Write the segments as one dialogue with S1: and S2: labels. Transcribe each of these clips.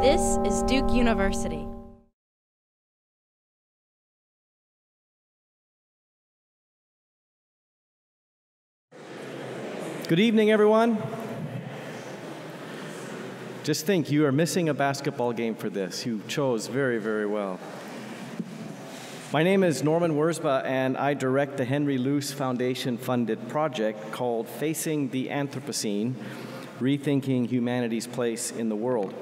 S1: This is Duke University.
S2: Good evening, everyone. Just think, you are missing a basketball game for this. You chose very, very well. My name is Norman Wirzba, and I direct the Henry Luce Foundation funded project called Facing the Anthropocene Rethinking Humanity's Place in the World.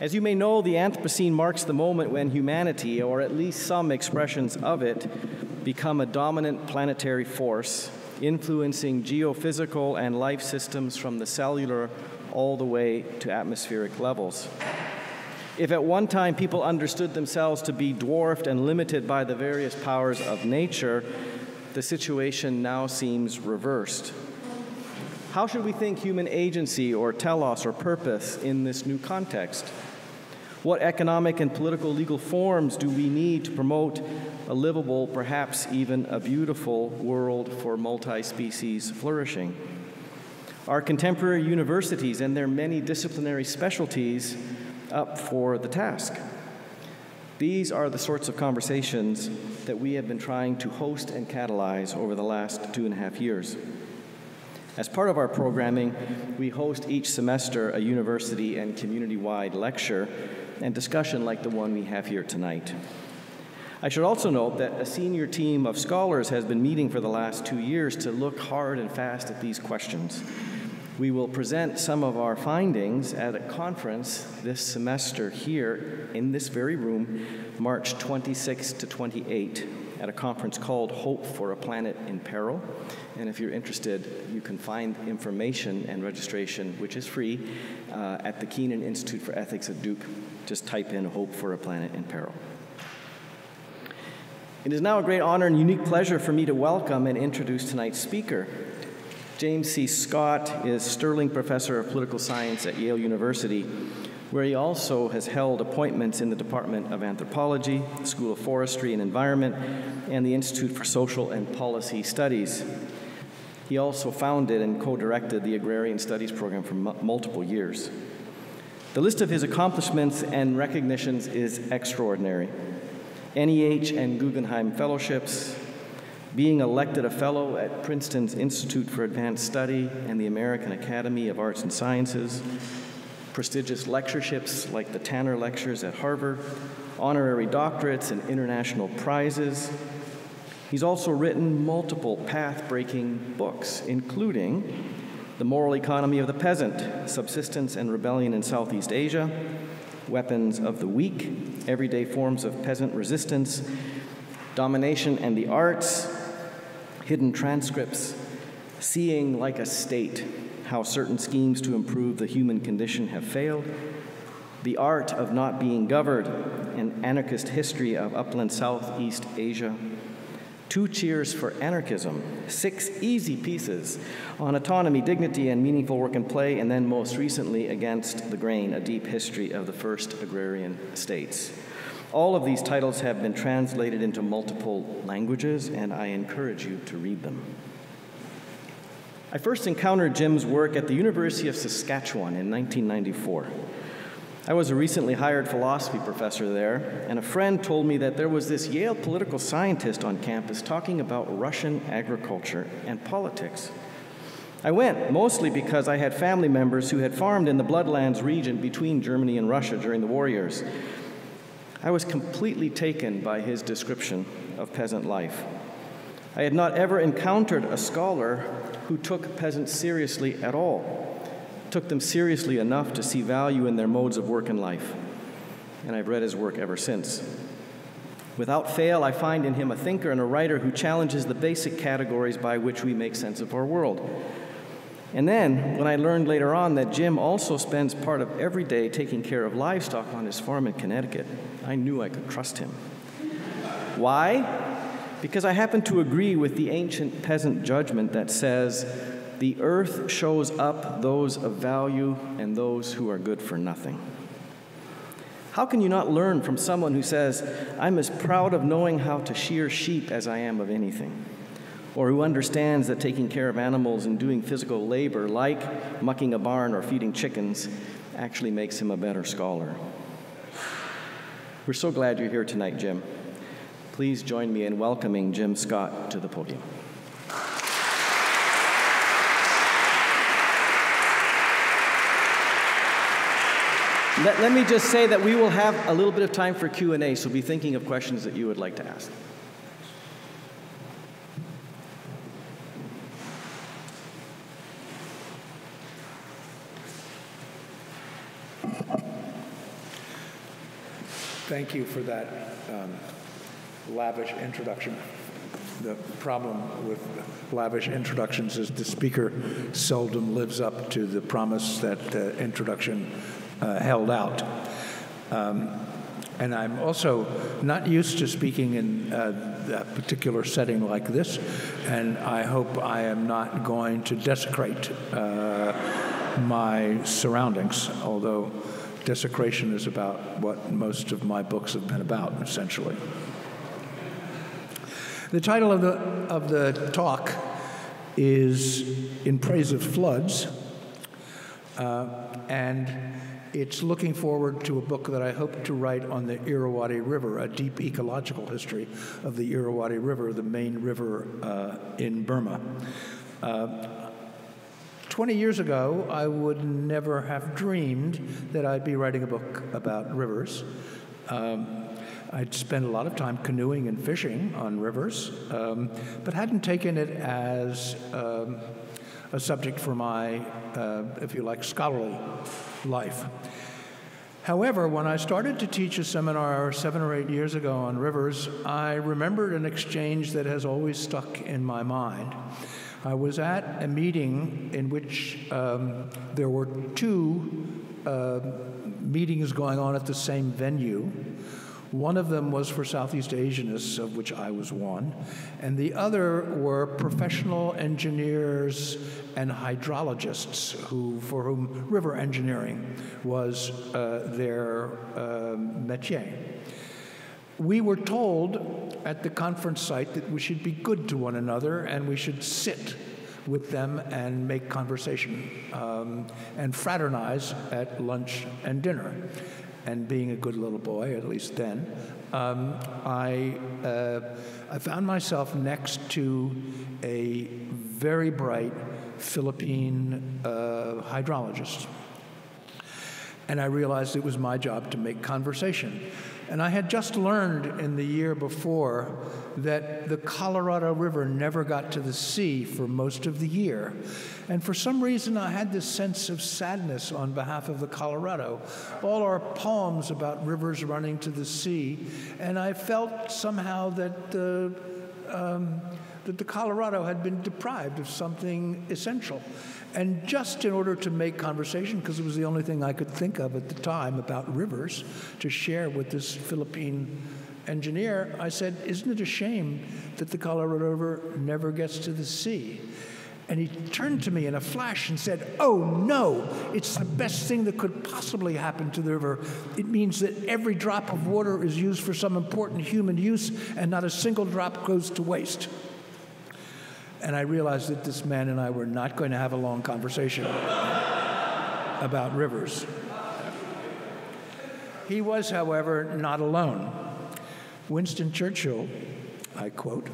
S2: As you may know, the Anthropocene marks the moment when humanity, or at least some expressions of it, become a dominant planetary force influencing geophysical and life systems from the cellular all the way to atmospheric levels. If at one time people understood themselves to be dwarfed and limited by the various powers of nature, the situation now seems reversed. How should we think human agency or telos or purpose in this new context? What economic and political legal forms do we need to promote a livable, perhaps even a beautiful world for multi species flourishing? Our contemporary universities and their many disciplinary specialties up for the task. These are the sorts of conversations that we have been trying to host and catalyze over the last two and a half years. As part of our programming, we host each semester a university and community wide lecture and discussion like the one we have here tonight. I should also note that a senior team of scholars has been meeting for the last two years to look hard and fast at these questions. We will present some of our findings at a conference this semester here in this very room, March 26 to 28, at a conference called Hope for a Planet in Peril. And if you're interested, you can find information and registration, which is free, uh, at the Kenan Institute for Ethics at Duke. Just type in Hope for a Planet in Peril. It is now a great honor and unique pleasure for me to welcome and introduce tonight's speaker. James C. Scott is Sterling Professor of Political Science at Yale University, where he also has held appointments in the Department of Anthropology, School of Forestry and Environment, and the Institute for Social and Policy Studies. He also founded and co directed the Agrarian Studies program for multiple years. The list of his accomplishments and recognitions is extraordinary. NEH and Guggenheim Fellowships, being elected a fellow at Princeton's Institute for Advanced Study and the American Academy of Arts and Sciences, prestigious lectureships like the Tanner Lectures at Harvard, honorary doctorates and international prizes. He's also written multiple path breaking books, including The Moral Economy of the Peasant, Subsistence and Rebellion in Southeast Asia, Weapons of the Weak, Everyday Forms of Peasant Resistance, Domination and the Arts, Hidden Transcripts, Seeing Like a State, How Certain Schemes to Improve the Human Condition Have Failed, The Art of Not Being Governed, An Anarchist History of Upland Southeast Asia, Two Cheers for Anarchism, six easy pieces on autonomy, dignity, and meaningful work and play, and then most recently, Against the Grain, a deep history of the first agrarian states. All of these titles have been translated into multiple languages, and I encourage you to read them. I first encountered Jim's work at the University of Saskatchewan in 1994. I was a recently hired philosophy professor there, and a friend told me that there was this Yale political scientist on campus talking about Russian agriculture and politics. I went mostly because I had family members who had farmed in the Bloodlands region between Germany and Russia during the war years. I was completely taken by his description of peasant life. I had not ever encountered a scholar who took peasants seriously at all took them seriously enough to see value in their modes of work and life. And I've read his work ever since. Without fail, I find in him a thinker and a writer who challenges the basic categories by which we make sense of our world. And then, when I learned later on that Jim also spends part of every day taking care of livestock on his farm in Connecticut, I knew I could trust him. Why? Because I happen to agree with the ancient peasant judgment that says, the earth shows up those of value and those who are good for nothing. How can you not learn from someone who says, I'm as proud of knowing how to shear sheep as I am of anything? Or who understands that taking care of animals and doing physical labor, like mucking a barn or feeding chickens, actually makes him a better scholar. We're so glad you're here tonight, Jim. Please join me in welcoming Jim Scott to the podium. Let, let, me just say that we will have a little bit of time for Q&A, so be thinking of questions that you would like to ask.
S3: Thank you for that um, lavish introduction. The problem with lavish introductions is the speaker seldom lives up to the promise that the introduction uh, held out. Um, and I'm also not used to speaking in uh, a particular setting like this, and I hope I am not going to desecrate uh, my surroundings, although desecration is about what most of my books have been about, essentially. The title of the, of the talk is In Praise of Floods, uh, and it's looking forward to a book that I hope to write on the Irrawaddy River, a deep ecological history of the Irrawaddy River, the main river uh, in Burma. Uh, 20 years ago, I would never have dreamed that I'd be writing a book about rivers. Um, I'd spent a lot of time canoeing and fishing on rivers, um, but hadn't taken it as um, a subject for my, uh, if you like, scholarly life. However, when I started to teach a seminar seven or eight years ago on rivers, I remembered an exchange that has always stuck in my mind. I was at a meeting in which um, there were two uh, meetings going on at the same venue. One of them was for Southeast Asianists, of which I was one, and the other were professional engineers and hydrologists who, for whom river engineering was uh, their uh, métier. We were told at the conference site that we should be good to one another and we should sit with them and make conversation um, and fraternize at lunch and dinner and being a good little boy, at least then, um, I, uh, I found myself next to a very bright Philippine uh, hydrologist. And I realized it was my job to make conversation. And I had just learned in the year before that the Colorado River never got to the sea for most of the year. And for some reason, I had this sense of sadness on behalf of the Colorado. All our poems about rivers running to the sea, and I felt somehow that the, um, that the Colorado had been deprived of something essential. And just in order to make conversation, because it was the only thing I could think of at the time about rivers to share with this Philippine engineer, I said, Isn't it a shame that the Colorado River never gets to the sea? And he turned to me in a flash and said, Oh no, it's the best thing that could possibly happen to the river. It means that every drop of water is used for some important human use and not a single drop goes to waste. And I realized that this man and I were not going to have a long conversation about rivers. He was, however, not alone. Winston Churchill, I quote,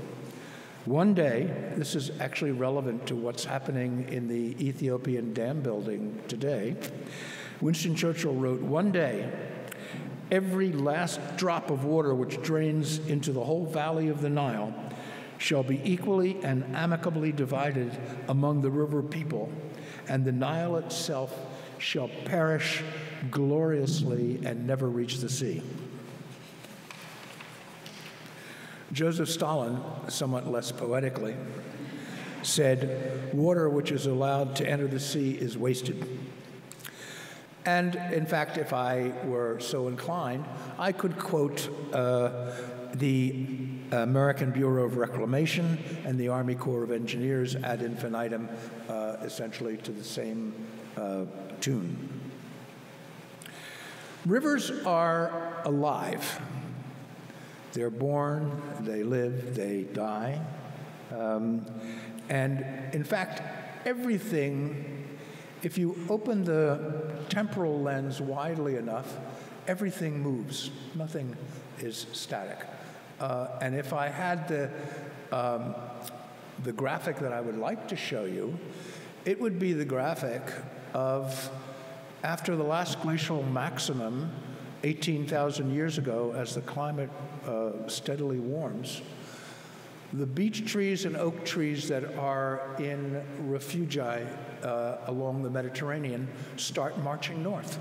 S3: one day, this is actually relevant to what's happening in the Ethiopian dam building today. Winston Churchill wrote, One day, every last drop of water which drains into the whole valley of the Nile shall be equally and amicably divided among the river people, and the Nile itself shall perish gloriously and never reach the sea. Joseph Stalin, somewhat less poetically, said, Water which is allowed to enter the sea is wasted. And in fact, if I were so inclined, I could quote uh, the American Bureau of Reclamation and the Army Corps of Engineers ad infinitum, uh, essentially to the same uh, tune. Rivers are alive. They're born, they live, they die. Um, and in fact, everything if you open the temporal lens widely enough, everything moves. Nothing is static. Uh, and if I had the, um, the graphic that I would like to show you, it would be the graphic of after the last glacial maximum 18,000 years ago, as the climate uh, steadily warms, the beech trees and oak trees that are in refugia uh, along the Mediterranean start marching north,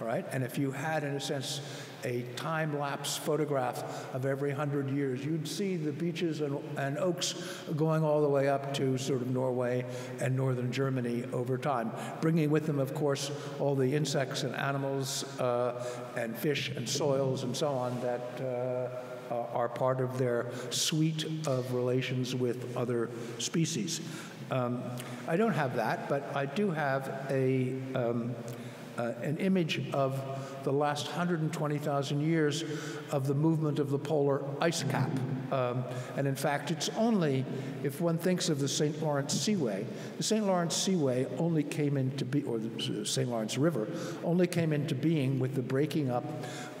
S3: right? And if you had, in a sense, a time lapse photograph of every hundred years, you'd see the beeches and, and, oaks going all the way up to sort of Norway and northern Germany over time, bringing with them, of course, all the insects and animals uh, and fish and soils and so on that. Uh, are part of their suite of relations with other species. Um, I don't have that, but I do have a, um, uh, an image of the last 120,000 years of the movement of the polar ice cap. Um, and in fact, it's only, if one thinks of the St. Lawrence Seaway, the St. Lawrence Seaway only came into being, or the St. Lawrence River only came into being with the breaking up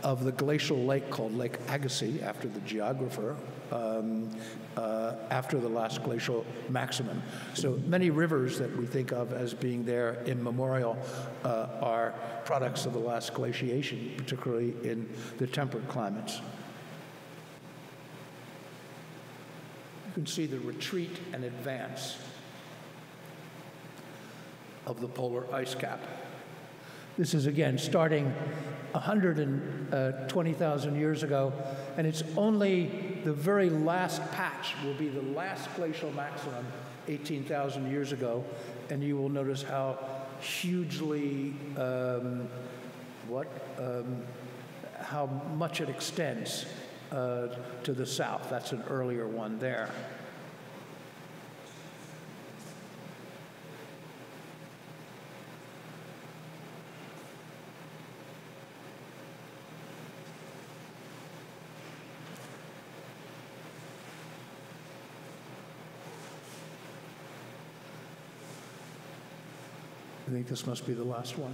S3: of the glacial lake called Lake Agassiz, after the geographer, um, uh, after the last glacial maximum. So many rivers that we think of as being there immemorial uh, are products of the last glaciation, particularly in the temperate climates. You can see the retreat and advance of the polar ice cap. This is again starting 120,000 years ago, and it's only the very last patch will be the last glacial maximum 18,000 years ago, and you will notice how hugely um, what um, how much it extends uh, to the south. That's an earlier one there. I think this must be the last one.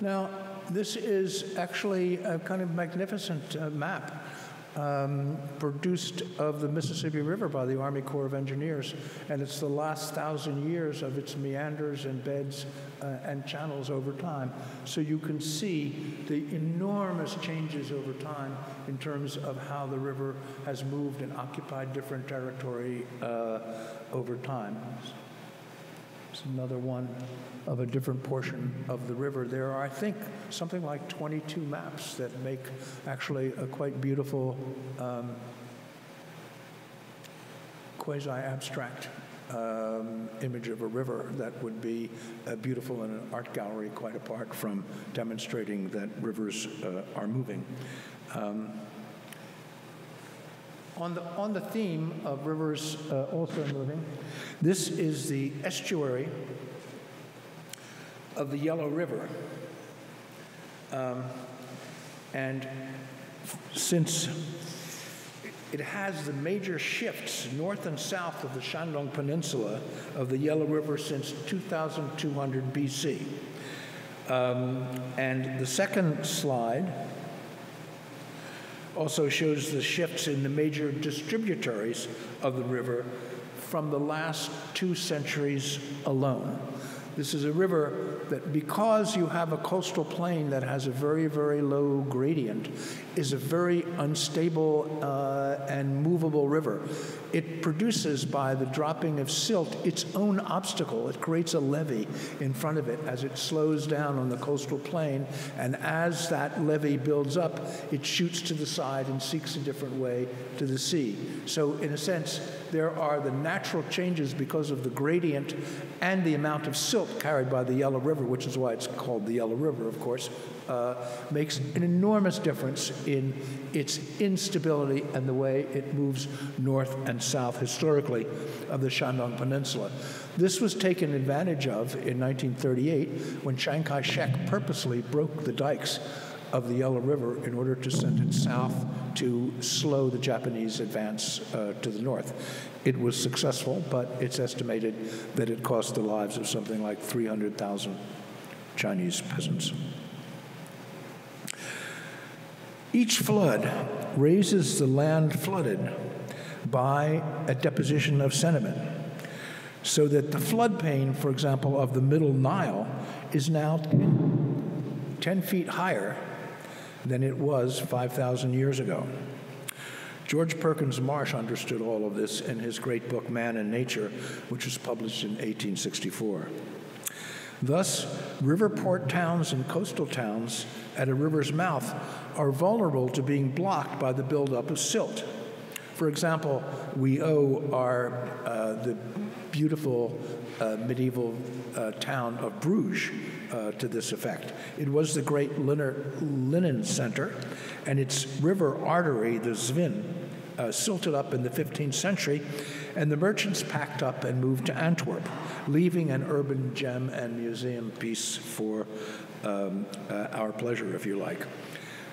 S3: Now, this is actually a kind of magnificent uh, map um, produced of the Mississippi River by the Army Corps of Engineers, and it's the last thousand years of its meanders and beds uh, and channels over time. So you can see the enormous changes over time in terms of how the river has moved and occupied different territory uh, over time. Another one of a different portion of the river. There are, I think, something like 22 maps that make actually a quite beautiful um, quasi abstract um, image of a river that would be uh, beautiful in an art gallery, quite apart from demonstrating that rivers uh, are moving. Um, on the, on the theme of rivers uh, also moving, this is the estuary of the Yellow River. Um, and since it has the major shifts north and south of the Shandong Peninsula of the Yellow River since 2200 BC. Um, and the second slide also shows the shifts in the major distributaries of the river from the last two centuries alone. This is a river that, because you have a coastal plain that has a very, very low gradient, is a very unstable uh, and movable river. It produces, by the dropping of silt, its own obstacle. It creates a levee in front of it as it slows down on the coastal plain. And as that levee builds up, it shoots to the side and seeks a different way to the sea. So, in a sense, there are the natural changes because of the gradient and the amount of silt carried by the Yellow River, which is why it's called the Yellow River, of course, uh, makes an enormous difference in its instability and the way it moves north and south historically of the Shandong Peninsula. This was taken advantage of in 1938 when Chiang Kai shek purposely broke the dikes of the Yellow River in order to send it south to slow the Japanese advance uh, to the north. It was successful, but it's estimated that it cost the lives of something like 300,000 Chinese peasants. Each flood raises the land flooded by a deposition of sediment, so that the floodplain, for example, of the middle Nile is now 10, 10 feet higher than it was 5,000 years ago. George Perkins Marsh understood all of this in his great book, Man and Nature, which was published in 1864. Thus, river port towns and coastal towns at a river's mouth are vulnerable to being blocked by the buildup of silt. For example, we owe our uh, the beautiful uh, medieval uh, town of Bruges uh, to this effect. It was the great linen, center, and its river artery, the Zwin, uh, silted up in the 15th century, and the merchants packed up and moved to Antwerp, leaving an urban gem and museum piece for um, uh, our pleasure, if you like.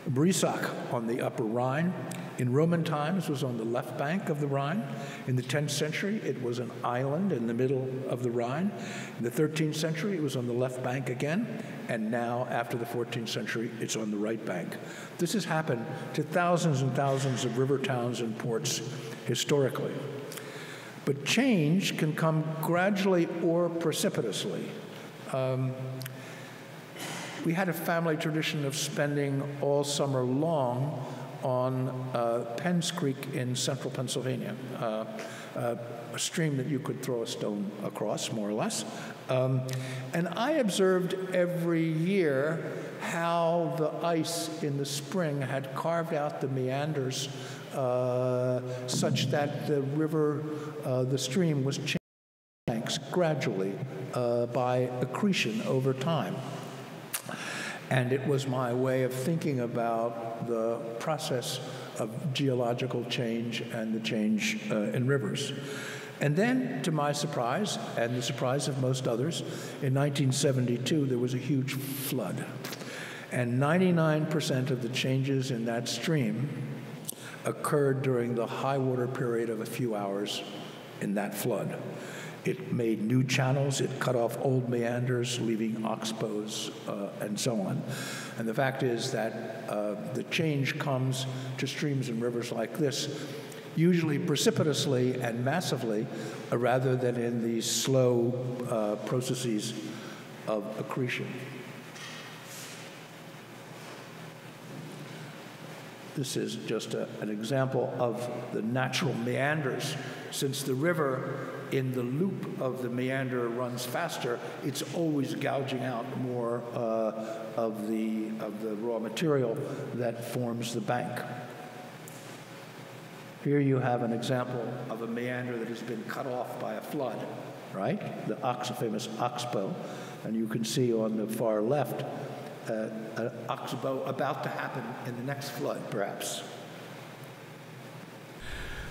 S3: Breisach on the Upper Rhine in Roman times was on the left bank of the Rhine. In the 10th century, it was an island in the middle of the Rhine. In the 13th century, it was on the left bank again. And now, after the 14th century, it's on the right bank. This has happened to thousands and thousands of river towns and ports historically. But change can come gradually or precipitously. Um, we had a family tradition of spending all summer long on uh, Penns Creek in central Pennsylvania, uh, uh, a stream that you could throw a stone across, more or less. Um, and I observed every year how the ice in the spring had carved out the meanders uh, such that the river, uh, the stream was changing banks gradually uh, by accretion over time. And it was my way of thinking about the process of geological change and the change uh, in rivers. And then, to my surprise, and the surprise of most others, in 1972 there was a huge flood. And 99% of the changes in that stream occurred during the high water period of a few hours in that flood. It made new channels, it cut off old meanders, leaving oxbows, uh, and so on. And the fact is that uh, the change comes to streams and rivers like this, usually precipitously and massively, uh, rather than in these slow uh, processes of accretion. This is just a, an example of the natural meanders. Since the river in the loop of the meander runs faster, it's always gouging out more uh, of, the, of the raw material that forms the bank. Here you have an example of a meander that has been cut off by a flood, right? The ox, famous oxbow. And you can see on the far left uh, an oxbow about to happen in the next flood, perhaps.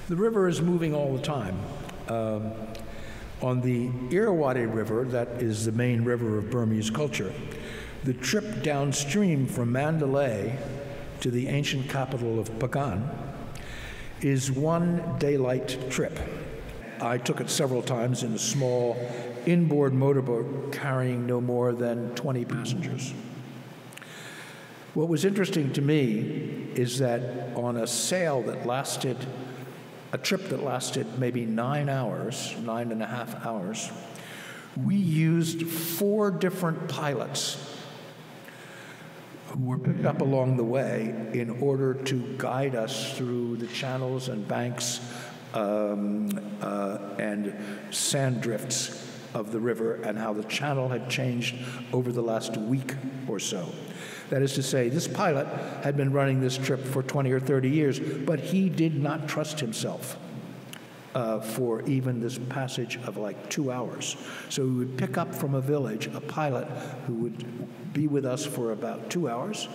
S3: The river is moving all the time. Um, on the Irrawaddy River, that is the main river of Burmese culture, the trip downstream from Mandalay to the ancient capital of Pagan is one daylight trip. I took it several times in a small inboard motorboat carrying no more than 20 passengers. What was interesting to me is that on a sail that lasted, a trip that lasted maybe nine hours, nine and a half hours, we used four different pilots who were picked up along the way in order to guide us through the channels and banks um, uh, and sand drifts of the river and how the channel had changed over the last week or so. That is to say, this pilot had been running this trip for 20 or 30 years, but he did not trust himself. Uh, for even this passage of like two hours. So we would pick up from a village a pilot who would be with us for about two hours.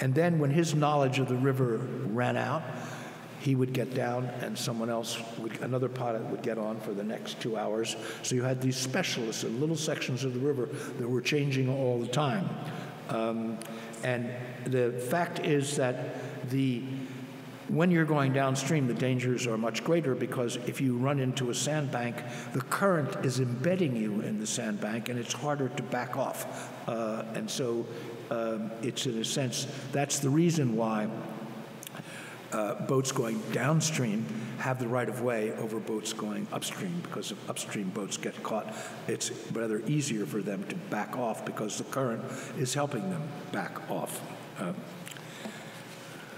S3: And then when his knowledge of the river ran out, he would get down and someone else would, another pilot would get on for the next two hours. So you had these specialists in little sections of the river that were changing all the time. Um, and the fact is that the when you're going downstream, the dangers are much greater because if you run into a sandbank, the current is embedding you in the sandbank and it's harder to back off. Uh, and so um, it's, in a sense, that's the reason why uh, boats going downstream have the right of way over boats going upstream because if upstream boats get caught, it's rather easier for them to back off because the current is helping them back off. Uh,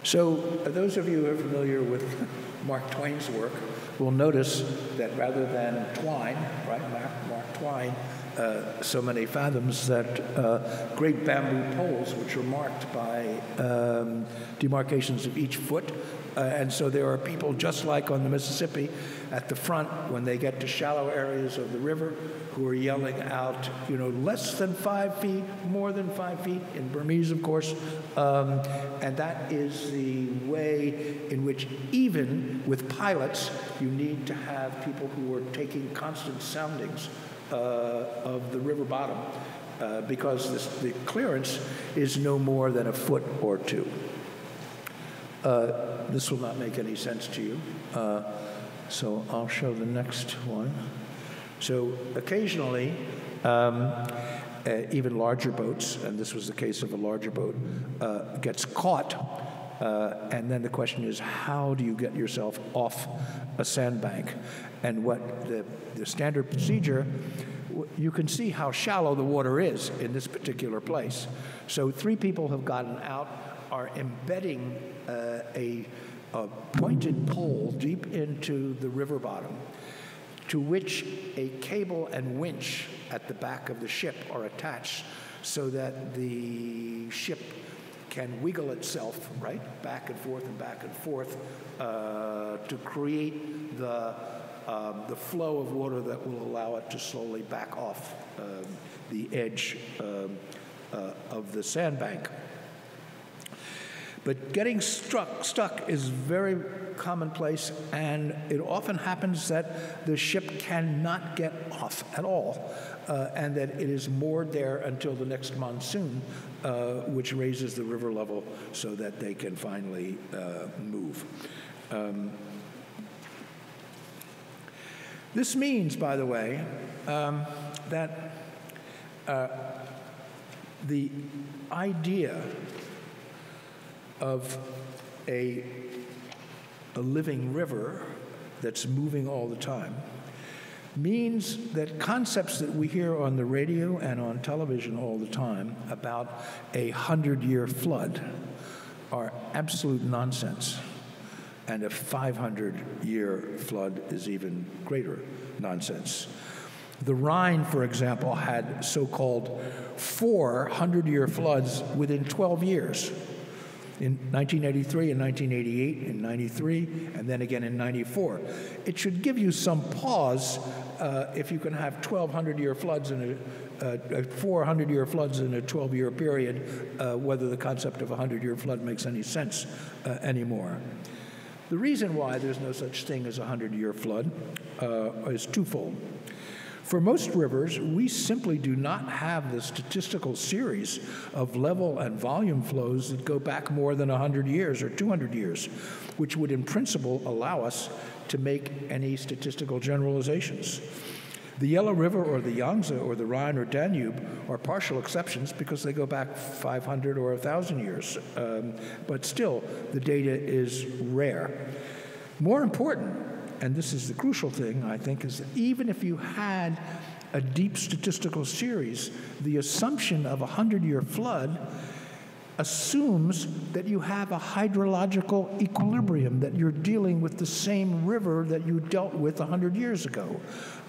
S3: so, uh, those of you who are familiar with Mark Twain's work will notice that rather than twine, right, Mark, Mark Twain, uh, so many fathoms that uh, great bamboo poles, which are marked by um, demarcations of each foot, uh, and so there are people just like on the Mississippi at the front when they get to shallow areas of the river who are yelling out, you know, less than five feet, more than five feet, in Burmese, of course. Um, and that is the way in which, even with pilots, you need to have people who are taking constant soundings of the river bottom. Uh, because this, the clearance is no more than a foot or two. Uh, this will not make any sense to you. Uh, so I'll show the next one. So occasionally, um, uh, even larger boats, and this was the case of a larger boat, uh, gets caught. Uh, and then the question is, how do you get yourself off a sandbank? And what the, the standard procedure, you can see how shallow the water is in this particular place. So three people have gotten out, are embedding uh, a a pointed pole deep into the river bottom to which a cable and winch at the back of the ship are attached so that the ship can wiggle itself, right, back and forth and back and forth uh, to create the, um, the flow of water that will allow it to slowly back off um, the edge um, uh, of the sandbank. But getting struck, stuck is very commonplace, and it often happens that the ship cannot get off at all, uh, and that it is moored there until the next monsoon, uh, which raises the river level so that they can finally uh, move. Um, this means, by the way, um, that uh, the idea of a, a living river that's moving all the time means that concepts that we hear on the radio and on television all the time about a hundred year flood are absolute nonsense. And a 500 year flood is even greater nonsense. The Rhine, for example, had so called four hundred year floods within 12 years in 1983 and 1988 and 93 and then again in 94. It should give you some pause uh, if you can have 1,200 year floods in a uh, 400 year floods in a 12 year period, uh, whether the concept of a 100 year flood makes any sense uh, anymore. The reason why there's no such thing as a 100 year flood uh, is twofold. For most rivers, we simply do not have the statistical series of level and volume flows that go back more than 100 years or 200 years, which would in principle allow us to make any statistical generalizations. The Yellow River or the Yangtze or the Rhine or Danube are partial exceptions because they go back 500 or 1,000 years. Um, but still, the data is rare. More important, and this is the crucial thing, I think, is that even if you had a deep statistical series, the assumption of a 100 year flood assumes that you have a hydrological equilibrium, that you're dealing with the same river that you dealt with 100 years ago.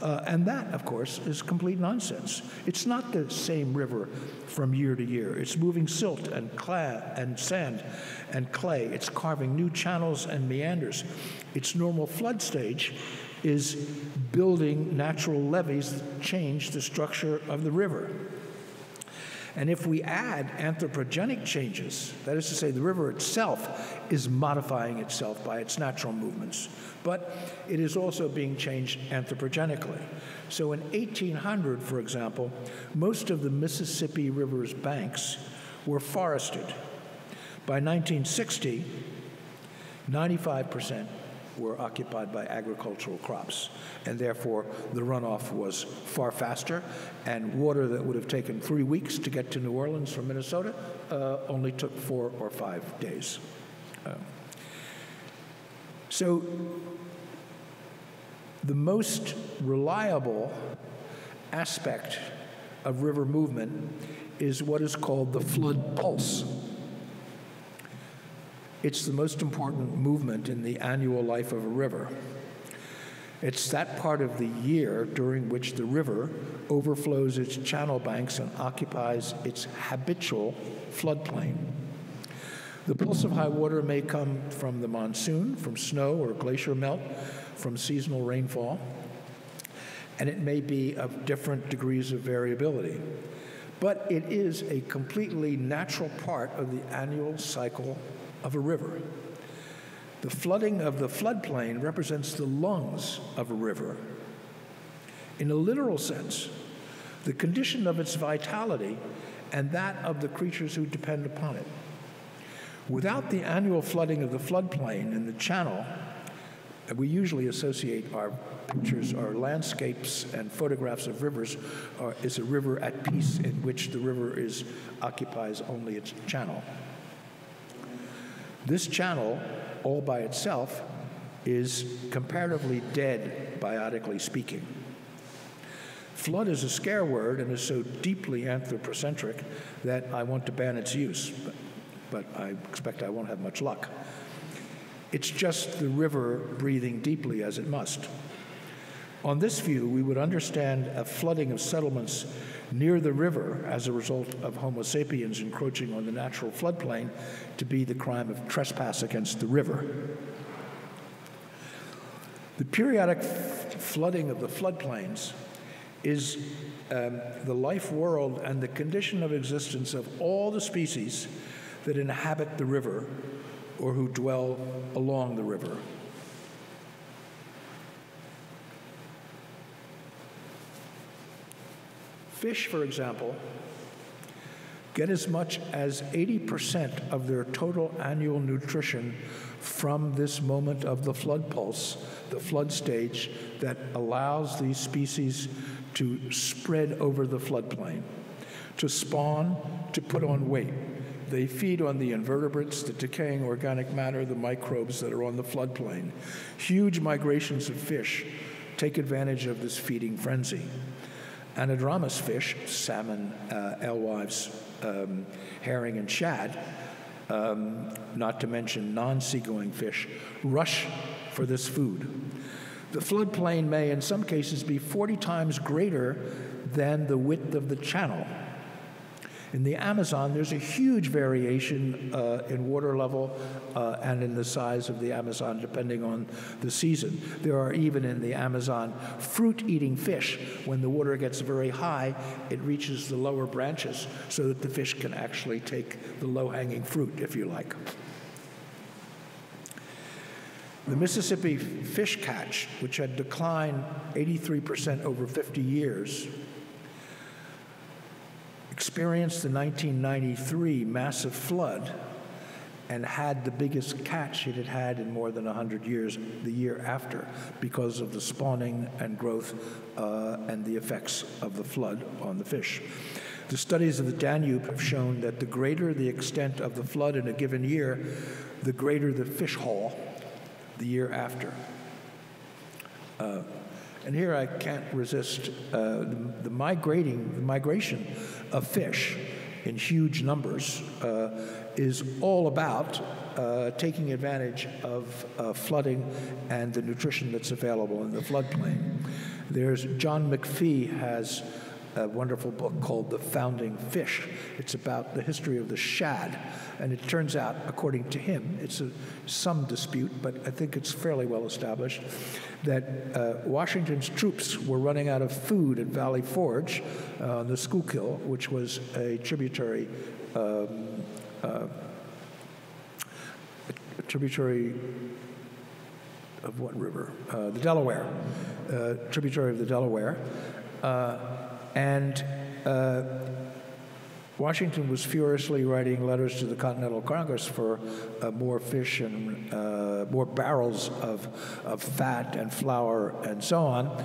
S3: Uh, and that, of course, is complete nonsense. It's not the same river from year to year. It's moving silt and clay and sand and clay. It's carving new channels and meanders. Its normal flood stage is building natural levees that change the structure of the river. And if we add anthropogenic changes, that is to say, the river itself is modifying itself by its natural movements, but it is also being changed anthropogenically. So in 1800, for example, most of the Mississippi River's banks were forested. By 1960, 95% were occupied by agricultural crops, and therefore the runoff was far faster, and water that would have taken three weeks to get to New Orleans from Minnesota uh, only took four or five days. Uh, so, the most reliable aspect of river movement is what is called the flood pulse. It's the most important movement in the annual life of a river. It's that part of the year during which the river overflows its channel banks and occupies its habitual floodplain. The pulse of high water may come from the monsoon, from snow or glacier melt, from seasonal rainfall, and it may be of different degrees of variability. But it is a completely natural part of the annual cycle of a river. The flooding of the floodplain represents the lungs of a river. In a literal sense, the condition of its vitality and that of the creatures who depend upon it. Without the annual flooding of the floodplain and the channel, uh, we usually associate our pictures, our landscapes, and photographs of rivers are, is a river at peace in which the river is occupies only its channel. This channel, all by itself, is comparatively dead, biotically speaking. Flood is a scare word and is so deeply anthropocentric that I want to ban its use, but, but I expect I won't have much luck. It's just the river breathing deeply as it must. On this view, we would understand a flooding of settlements near the river as a result of Homo sapiens encroaching on the natural floodplain to be the crime of trespass against the river. The periodic flooding of the floodplains is um, the life world and the condition of existence of all the species that inhabit the river or who dwell along the river. Fish, for example, get as much as 80% of their total annual nutrition from this moment of the flood pulse, the flood stage that allows these species to spread over the floodplain, to spawn, to put on weight. They feed on the invertebrates, the decaying organic matter, the microbes that are on the floodplain. Huge migrations of fish take advantage of this feeding frenzy. Anadromous fish, salmon, uh, alewives, um, herring, and shad, um, not to mention non seagoing fish, rush for this food. The floodplain may, in some cases, be 40 times greater than the width of the channel. In the Amazon, there's a huge variation uh, in water level uh, and in the size of the Amazon, depending on the season. There are even in the Amazon fruit eating fish. When the water gets very high, it reaches the lower branches so that the fish can actually take the low hanging fruit, if you like. The Mississippi fish catch, which had declined 83% over 50 years, experienced the 1993 massive flood and had the biggest catch it had had in more than 100 years the year after because of the spawning and growth uh, and the effects of the flood on the fish. The studies of the Danube have shown that the greater the extent of the flood in a given year, the greater the fish haul the year after. Uh, and here I can't resist uh, the, the, migrating, the migration of fish in huge numbers uh, is all about uh, taking advantage of uh, flooding and the nutrition that's available in the floodplain. There's John McPhee has a wonderful book called The Founding Fish. It's about the history of the shad. And it turns out, according to him, it's a, some dispute, but I think it's fairly well established, that uh, Washington's troops were running out of food at Valley Forge uh, on the Schuylkill, which was a tributary. Um, uh, a tributary of what river? Uh, the Delaware, uh, tributary of the Delaware. Uh, and uh, Washington was furiously writing letters to the Continental Congress for uh, more fish and uh, more barrels of, of fat and flour and so on.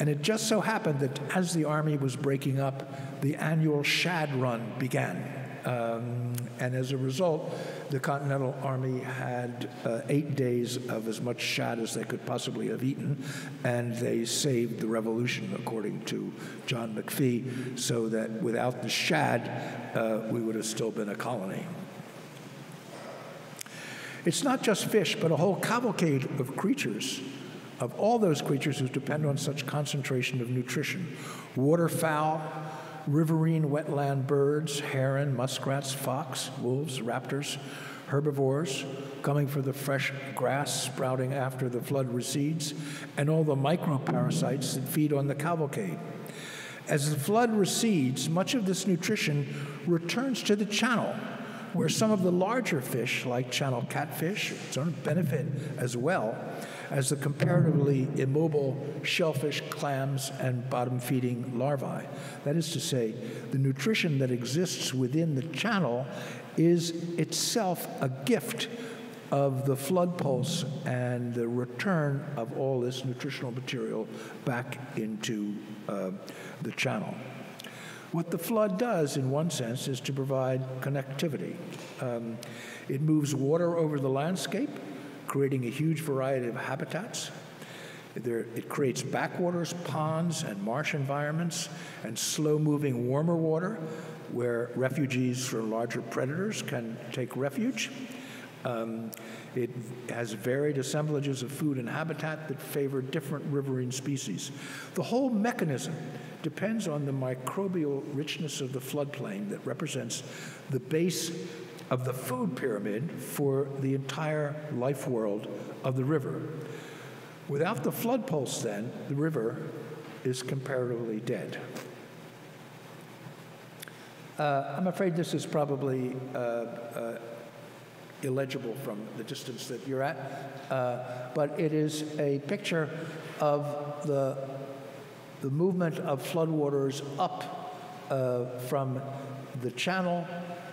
S3: And it just so happened that as the army was breaking up, the annual shad run began. Um, and as a result, the Continental Army had uh, eight days of as much shad as they could possibly have eaten, and they saved the revolution, according to John McPhee, so that without the shad, uh, we would have still been a colony. It's not just fish, but a whole cavalcade of creatures, of all those creatures who depend on such concentration of nutrition waterfowl, riverine wetland birds, heron, muskrats, fox, wolves, raptors, herbivores coming for the fresh grass sprouting after the flood recedes, and all the microparasites that feed on the cavalcade. As the flood recedes, much of this nutrition returns to the channel, where some of the larger fish, like channel catfish, benefit as well as the comparatively immobile shellfish, clams, and bottom feeding larvae. That is to say, the nutrition that exists within the channel is itself a gift of the flood pulse and the return of all this nutritional material back into uh, the channel. What the flood does, in one sense, is to provide connectivity. Um, it moves water over the landscape, creating a huge variety of habitats. There, it creates backwaters, ponds, and marsh environments, and slow moving warmer water where refugees from larger predators can take refuge. Um, it has varied assemblages of food and habitat that favor different riverine species. The whole mechanism depends on the microbial richness of the floodplain that represents the base of the food pyramid for the entire life world of the river. Without the flood pulse, then, the river is comparatively dead. Uh, I'm afraid this is probably uh, uh, illegible from the distance that you're at, uh, but it is a picture of the, the movement of floodwaters up from the channel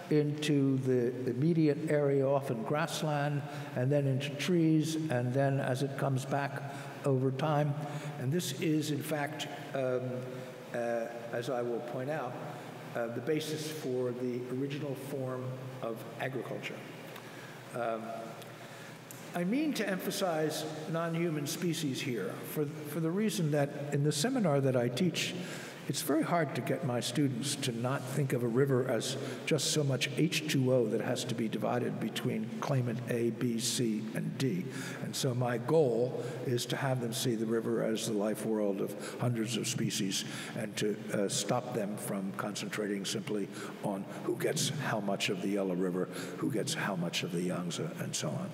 S3: into the immediate area, often grassland, and then into trees, and then as it comes back over time. And this is, in fact, um, uh, as I will point out, uh, the basis for the original form of agriculture. Um, I mean to emphasize non human species here for, for the reason that in the seminar that I teach, it's very hard to get my students to not think of a river as just so much H2O that has to be divided between claimant A, B, C, and D. And so my goal is to have them see the river as the life world of hundreds of species and to uh, stop them from concentrating simply on who gets how much of the Yellow River, who gets how much of the Yangtze, and so on.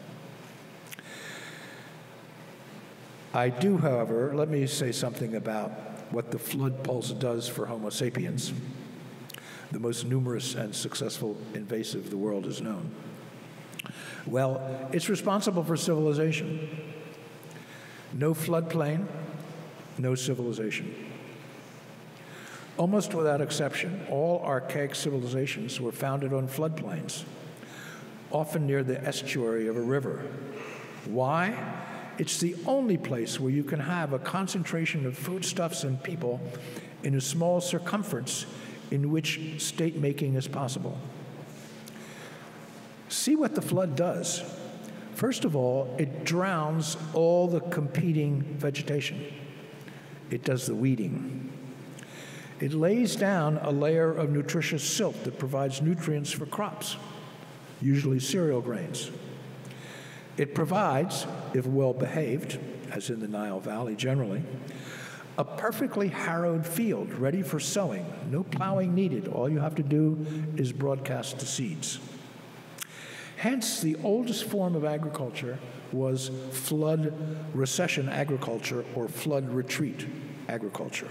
S3: I do, however, let me say something about what the flood pulse does for Homo sapiens, the most numerous and successful invasive the world has known. Well, it's responsible for civilization. No floodplain, no civilization. Almost without exception, all archaic civilizations were founded on floodplains, often near the estuary of a river. Why? It's the only place where you can have a concentration of foodstuffs and people in a small circumference in which state making is possible. See what the flood does. First of all, it drowns all the competing vegetation. It does the weeding. It lays down a layer of nutritious silt that provides nutrients for crops, usually cereal grains. It provides, if well behaved, as in the Nile Valley generally, a perfectly harrowed field ready for sowing. No plowing needed. All you have to do is broadcast the seeds. Hence, the oldest form of agriculture was flood recession agriculture or flood retreat agriculture.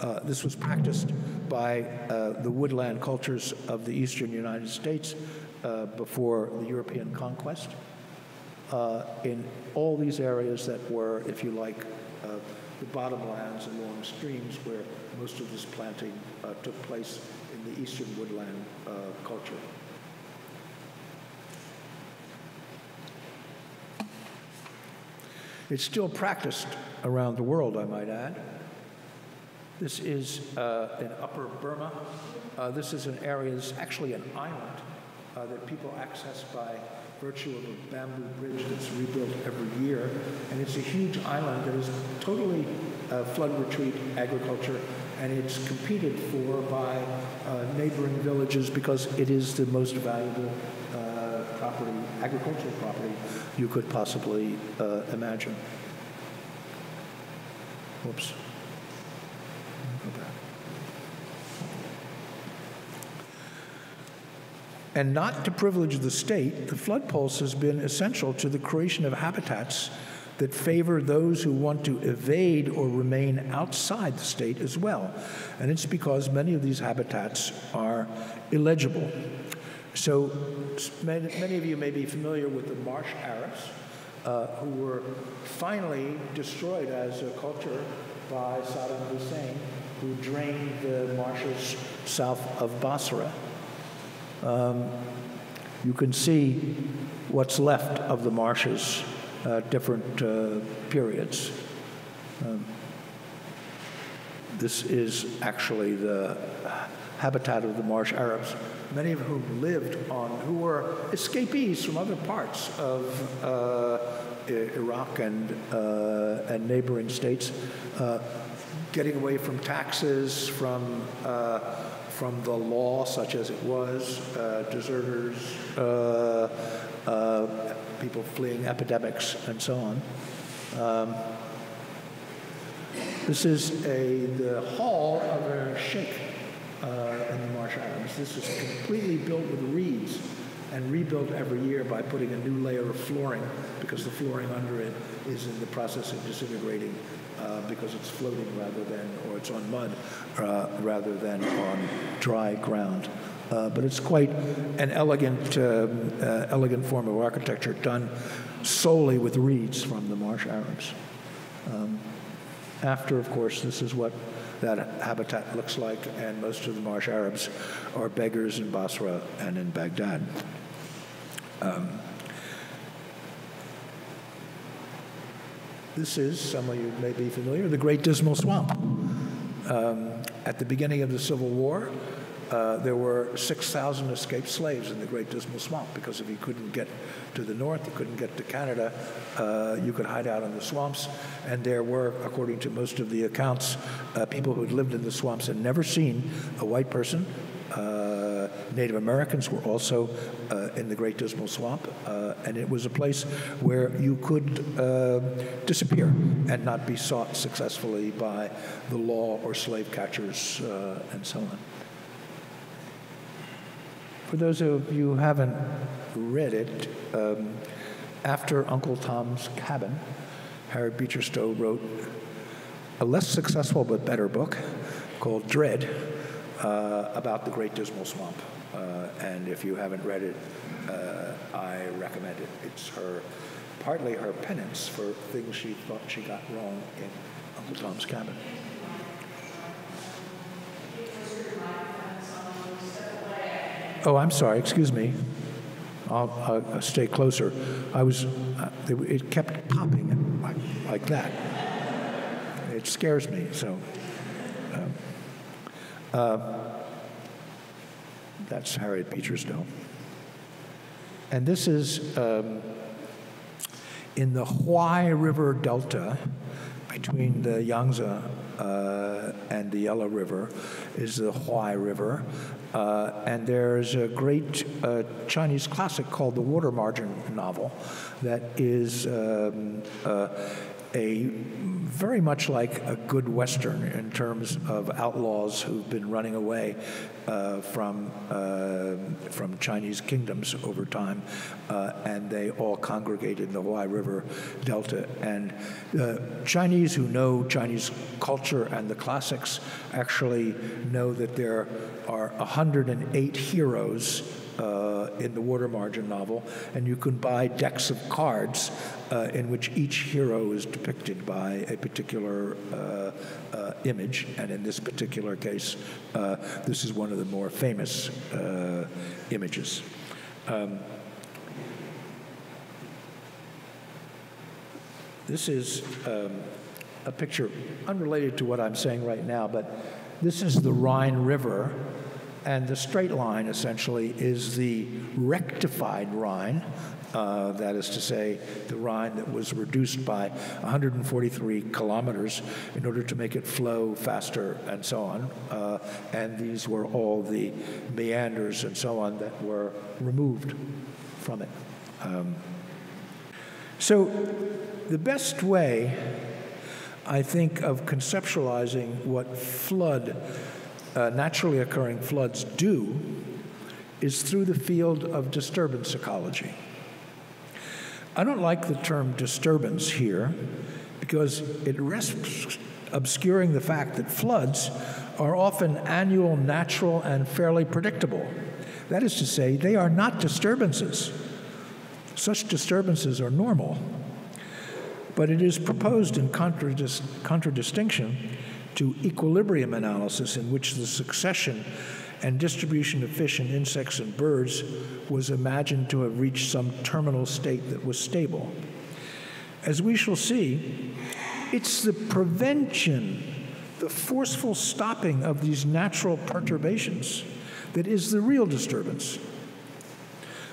S3: Uh, this was practiced by uh, the woodland cultures of the eastern United States uh, before the European conquest in all these areas that were, if you like, uh, the bottomlands along streams where most of this planting uh, took place in the eastern woodland uh, culture. It's still practiced around the world, I might add. This is uh, in Upper Burma. Uh, this is an area, it's actually an island uh, that people access by virtue of a bamboo bridge that's rebuilt every year. And it's a huge island that is totally uh, flood retreat agriculture, and it's competed for by uh, neighboring villages because it is the most valuable uh, property, agricultural property you could possibly uh, imagine. Whoops. Go back. And not to privilege the state, the flood pulse has been essential to the creation of habitats that favor those who want to evade or remain outside the state as well. And it's because many of these habitats are illegible. So many, of you may be familiar with the marsh Arabs, uh, who were finally destroyed as a culture by Saddam Hussein, who drained the marshes south of Basra. Um, you can see what's left of the marshes uh, different uh, periods. Um, this is actually the habitat of the marsh Arabs, many of whom lived on, who were escapees from other parts of uh, Iraq and, uh, and neighboring states, uh, getting away from taxes, from, uh, from the law such as it was, uh, deserters, people fleeing epidemics, and so on. Um, this is a, the hall of a sheikh uh, in the Marsh Islands. This is completely built with reeds and rebuilt every year by putting a new layer of flooring because the flooring under it is in the process of disintegrating uh, because it's floating rather than, or it's on mud uh, rather than on dry ground. Uh, but it's quite an elegant, um, uh, elegant form of architecture done solely with reeds from the marsh Arabs. Um, after, of course, this is what that habitat looks like, and most of the marsh Arabs are beggars in Basra and in Baghdad. Um, this is, some of you may be familiar, the Great Dismal Swamp. Um, at the beginning of the Civil War, uh, there were 6,000 escaped slaves in the Great Dismal Swamp because if you couldn't get to the north, you couldn't get to Canada, uh, you could hide out in the swamps. And there were, according to most of the accounts, uh, people who had lived in the swamps and never seen a white person. Uh, Native Americans were also uh, in the Great Dismal Swamp, and it was a place where you could disappear and not be sought successfully by the law or slave catchers and so on. For those of you who haven't read it, um, after Uncle Tom's Cabin, Harriet Beecher Stowe wrote a less successful but better book called Dread uh, about the Great Dismal Swamp. Uh, and if you haven't read it, uh, I recommend it. It's her, partly her penance for things she thought she got wrong in Uncle Tom's Cabin. Oh, I'm sorry, excuse me. I'll, I'll stay closer. I was, uh, it kept popping like, like that. It scares me, so. Um, uh, that's Harriet Stowe. And this is um, in the Huai River Delta between the Yangtze uh, and the Yellow River is the Huai River. Uh, and there's a great uh, Chinese classic called the Water Margin novel that is um, uh, a very much like a good Western in terms of outlaws who've been running away uh, from, uh, from Chinese kingdoms over time, uh, and they all congregate in the Huai River Delta. And the Chinese who know Chinese culture and the classics actually know that there are 108 heroes uh, in the Water Margin novel, and you can buy decks of cards uh, in which each hero is depicted by a particular uh, uh image, and in this particular case, uh, this is one of the more famous uh, images. Um, this is um, a picture unrelated to what I'm saying right now, but this is the Rhine River and the straight line, essentially, is the rectified Rhine. Uh, that is to say, the Rhine that was reduced by 143 kilometers in order to make it flow faster and so on. Uh, and these were all the meanders and so on that were removed from it. Um, so, the best way, I think, of conceptualizing what flood uh, naturally occurring floods do is through the field of disturbance ecology. I don't like the term disturbance here because it risks obscuring the fact that floods are often annual, natural, and fairly predictable. That is to say, they are not disturbances. Such disturbances are normal. But it is proposed in contradistinction to equilibrium analysis, in which the succession and distribution of fish and insects and birds was imagined to have reached some terminal state that was stable. As we shall see, it's the prevention, the forceful stopping of these natural perturbations that is the real disturbance,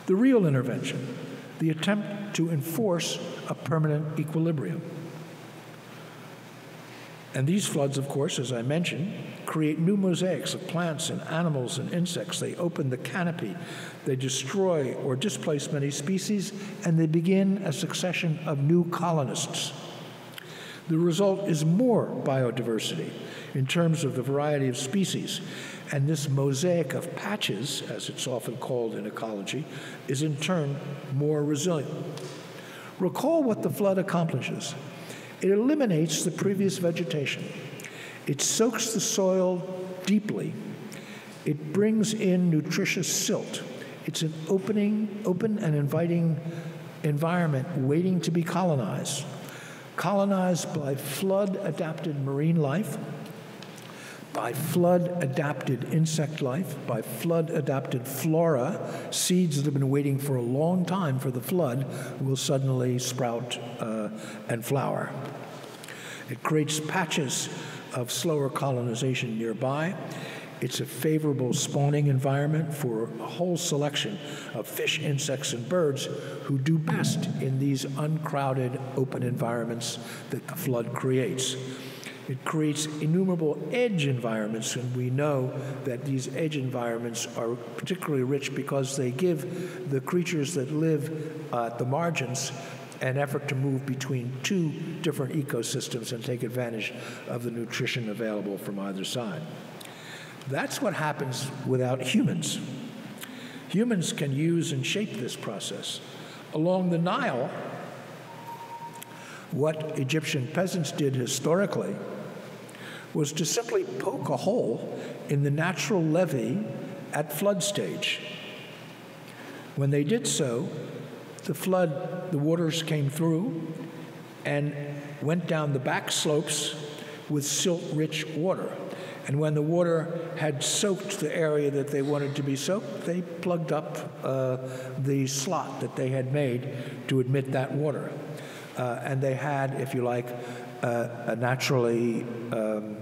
S3: the real intervention, the attempt to enforce a permanent equilibrium. And these floods, of course, as I mentioned, create new mosaics of plants and animals and insects. They open the canopy, they destroy or displace many species, and they begin a succession of new colonists. The result is more biodiversity in terms of the variety of species. And this mosaic of patches, as it's often called in ecology, is in turn more resilient. Recall what the flood accomplishes. It eliminates the previous vegetation. It soaks the soil deeply. It brings in nutritious silt. It's an opening, open and inviting environment waiting to be colonized. Colonized by flood adapted marine life, by flood adapted insect life, by flood adapted flora, seeds that have been waiting for a long time for the flood will suddenly sprout uh, and flower. It creates patches of slower colonization nearby. It's a favorable spawning environment for a whole selection of fish, insects, and birds who do best in these uncrowded, open environments that the flood creates. It creates innumerable edge environments, and we know that these edge environments are particularly rich because they give the creatures that live at the margins an effort to move between two different ecosystems and take advantage of the nutrition available from either side. That's what happens without humans. Humans can use and shape this process. Along the Nile, what Egyptian peasants did historically was to simply poke a hole in the natural levee at flood stage. When they did so, the flood, the waters came through and went down the back slopes with silt rich water. And when the water had soaked the area that they wanted to be soaked, they plugged up uh, the slot that they had made to admit that water. Uh, and they had, if you like, uh, a naturally um,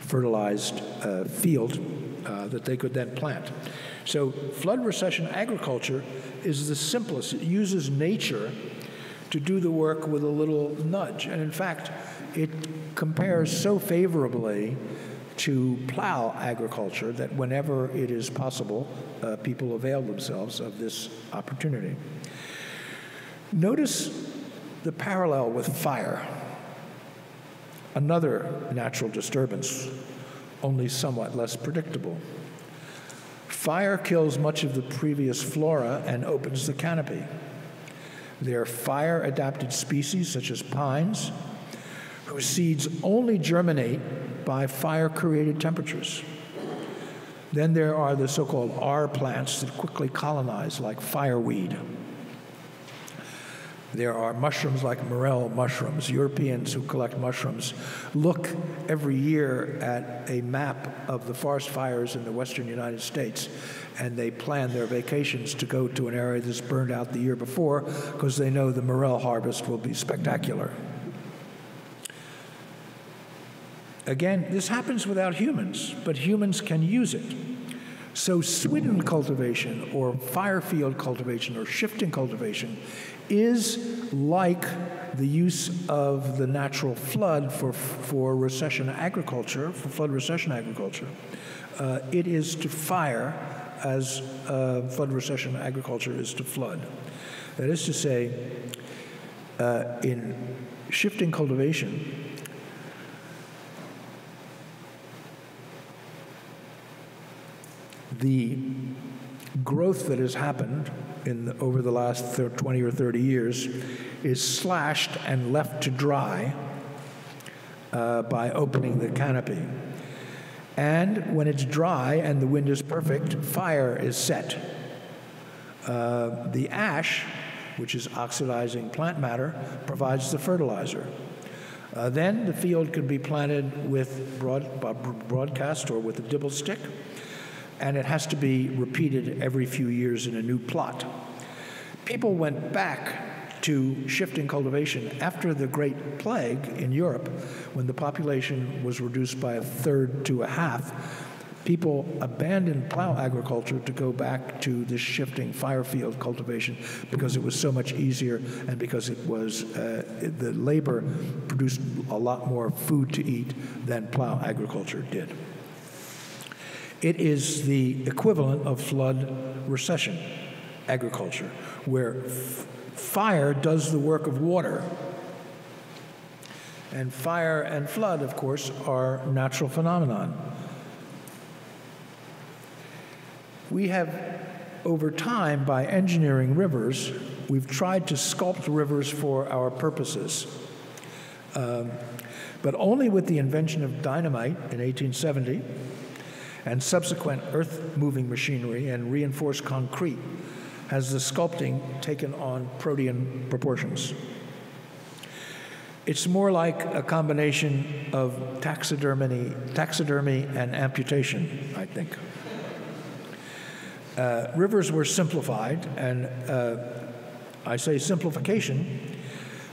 S3: fertilized uh, field uh, that they could then plant. So, flood recession agriculture is the simplest. It uses nature to do the work with a little nudge. And in fact, it compares so favorably to plow agriculture that whenever it is possible, uh, people avail themselves of this opportunity. Notice the parallel with fire, another natural disturbance, only somewhat less predictable. Fire kills much of the previous flora and opens the canopy. There are fire adapted species, such as pines, whose seeds only germinate by fire created temperatures. Then there are the so called R plants that quickly colonize, like fireweed. There are mushrooms like morel mushrooms. Europeans who collect mushrooms look every year at a map of the forest fires in the western United States and they plan their vacations to go to an area that's burned out the year before because they know the morel harvest will be spectacular. Again, this happens without humans, but humans can use it. So, swidden cultivation, or fire field cultivation, or shifting cultivation is like the use of the natural flood for, for recession agriculture, for flood recession agriculture. Uh, it is to fire as uh, flood recession agriculture is to flood. That is to say, uh, in shifting cultivation, the growth that has happened in the, over the last 20 or 30 years is slashed and left to dry uh, by opening the canopy. And when it's dry and the wind is perfect, fire is set. Uh, the ash, which is oxidizing plant matter, provides the fertilizer. Uh, then the field can be planted with broad, broadcast or with a dibble stick and it has to be repeated every few years in a new plot. People went back to shifting cultivation after the Great Plague in Europe, when the population was reduced by a third to a half. People abandoned plow agriculture to go back to this shifting fire field cultivation because it was so much easier and because it was uh, the labor produced a lot more food to eat than plow agriculture did. It is the equivalent of flood recession agriculture, where fire does the work of water. And fire and flood, of course, are natural phenomenon. We have, over time, by engineering rivers, we've tried to sculpt rivers for our purposes. Um, but only with the invention of dynamite in 1870 and subsequent earth moving machinery and reinforced concrete has the sculpting taken on protean proportions. It's more like a combination of taxidermy, taxidermy and amputation, I think. Uh, rivers were simplified, and uh, I say simplification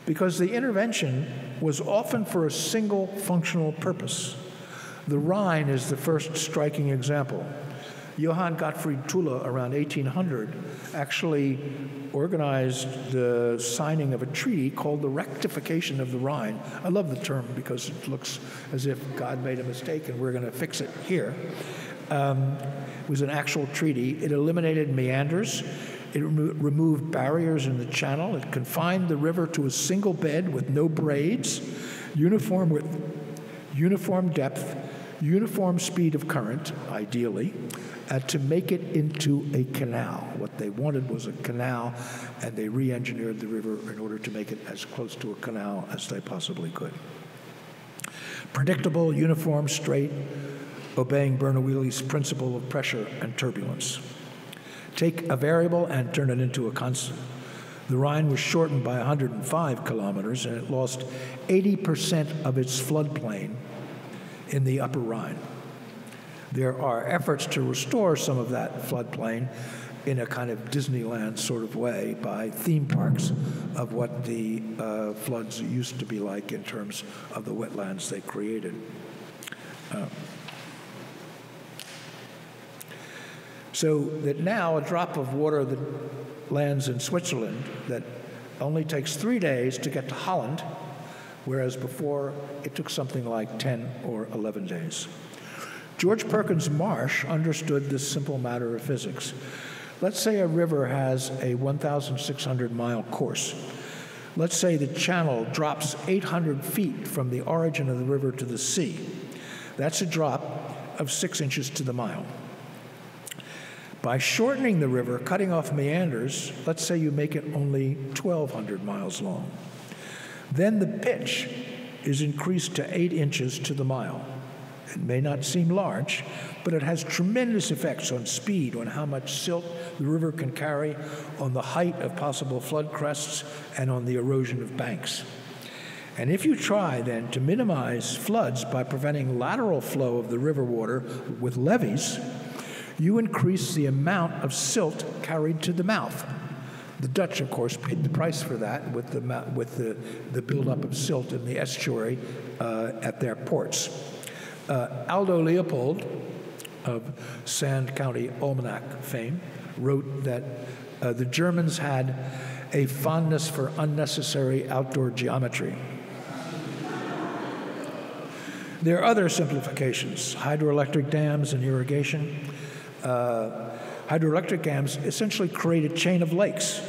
S3: because the intervention was often for a single functional purpose. The Rhine is the first striking example. Johann Gottfried Tulla, around 1800, actually organized the signing of a treaty called the Rectification of the Rhine. I love the term because it looks as if God made a mistake and we're going to fix it here. Um, it was an actual treaty. It eliminated meanders. It remo removed barriers in the channel. It confined the river to a single bed with no braids, uniform with uniform depth, uniform speed of current, ideally, uh, to make it into a canal. What they wanted was a canal, and they re engineered the river in order to make it as close to a canal as they possibly could. Predictable, uniform, straight, obeying Bernoulli's principle of pressure and turbulence. Take a variable and turn it into a constant. The Rhine was shortened by 105 kilometers and it lost 80% of its floodplain in the Upper Rhine. There are efforts to restore some of that floodplain in a kind of Disneyland sort of way by theme parks of what the uh, floods used to be like in terms of the wetlands they created. Uh, so that now a drop of water that lands in Switzerland that only takes three days to get to Holland whereas before it took something like 10 or 11 days. George Perkins Marsh understood this simple matter of physics. Let's say a river has a 1,600 mile course. Let's say the channel drops 800 feet from the origin of the river to the sea. That's a drop of six inches to the mile. By shortening the river, cutting off meanders, let's say you make it only 1,200 miles long. Then the pitch is increased to eight inches to the mile. It may not seem large, but it has tremendous effects on speed, on how much silt the river can carry, on the height of possible flood crests, and on the erosion of banks. And if you try then to minimize floods by preventing lateral flow of the river water with levees, you increase the amount of silt carried to the mouth. The Dutch, of course, paid the price for that with the, with the, the buildup of silt in the estuary uh, at their ports. Uh, Aldo Leopold of Sand County Almanac fame wrote that uh, the Germans had a fondness for unnecessary outdoor geometry. There are other simplifications hydroelectric dams and irrigation. Uh, hydroelectric dams essentially create a chain of lakes,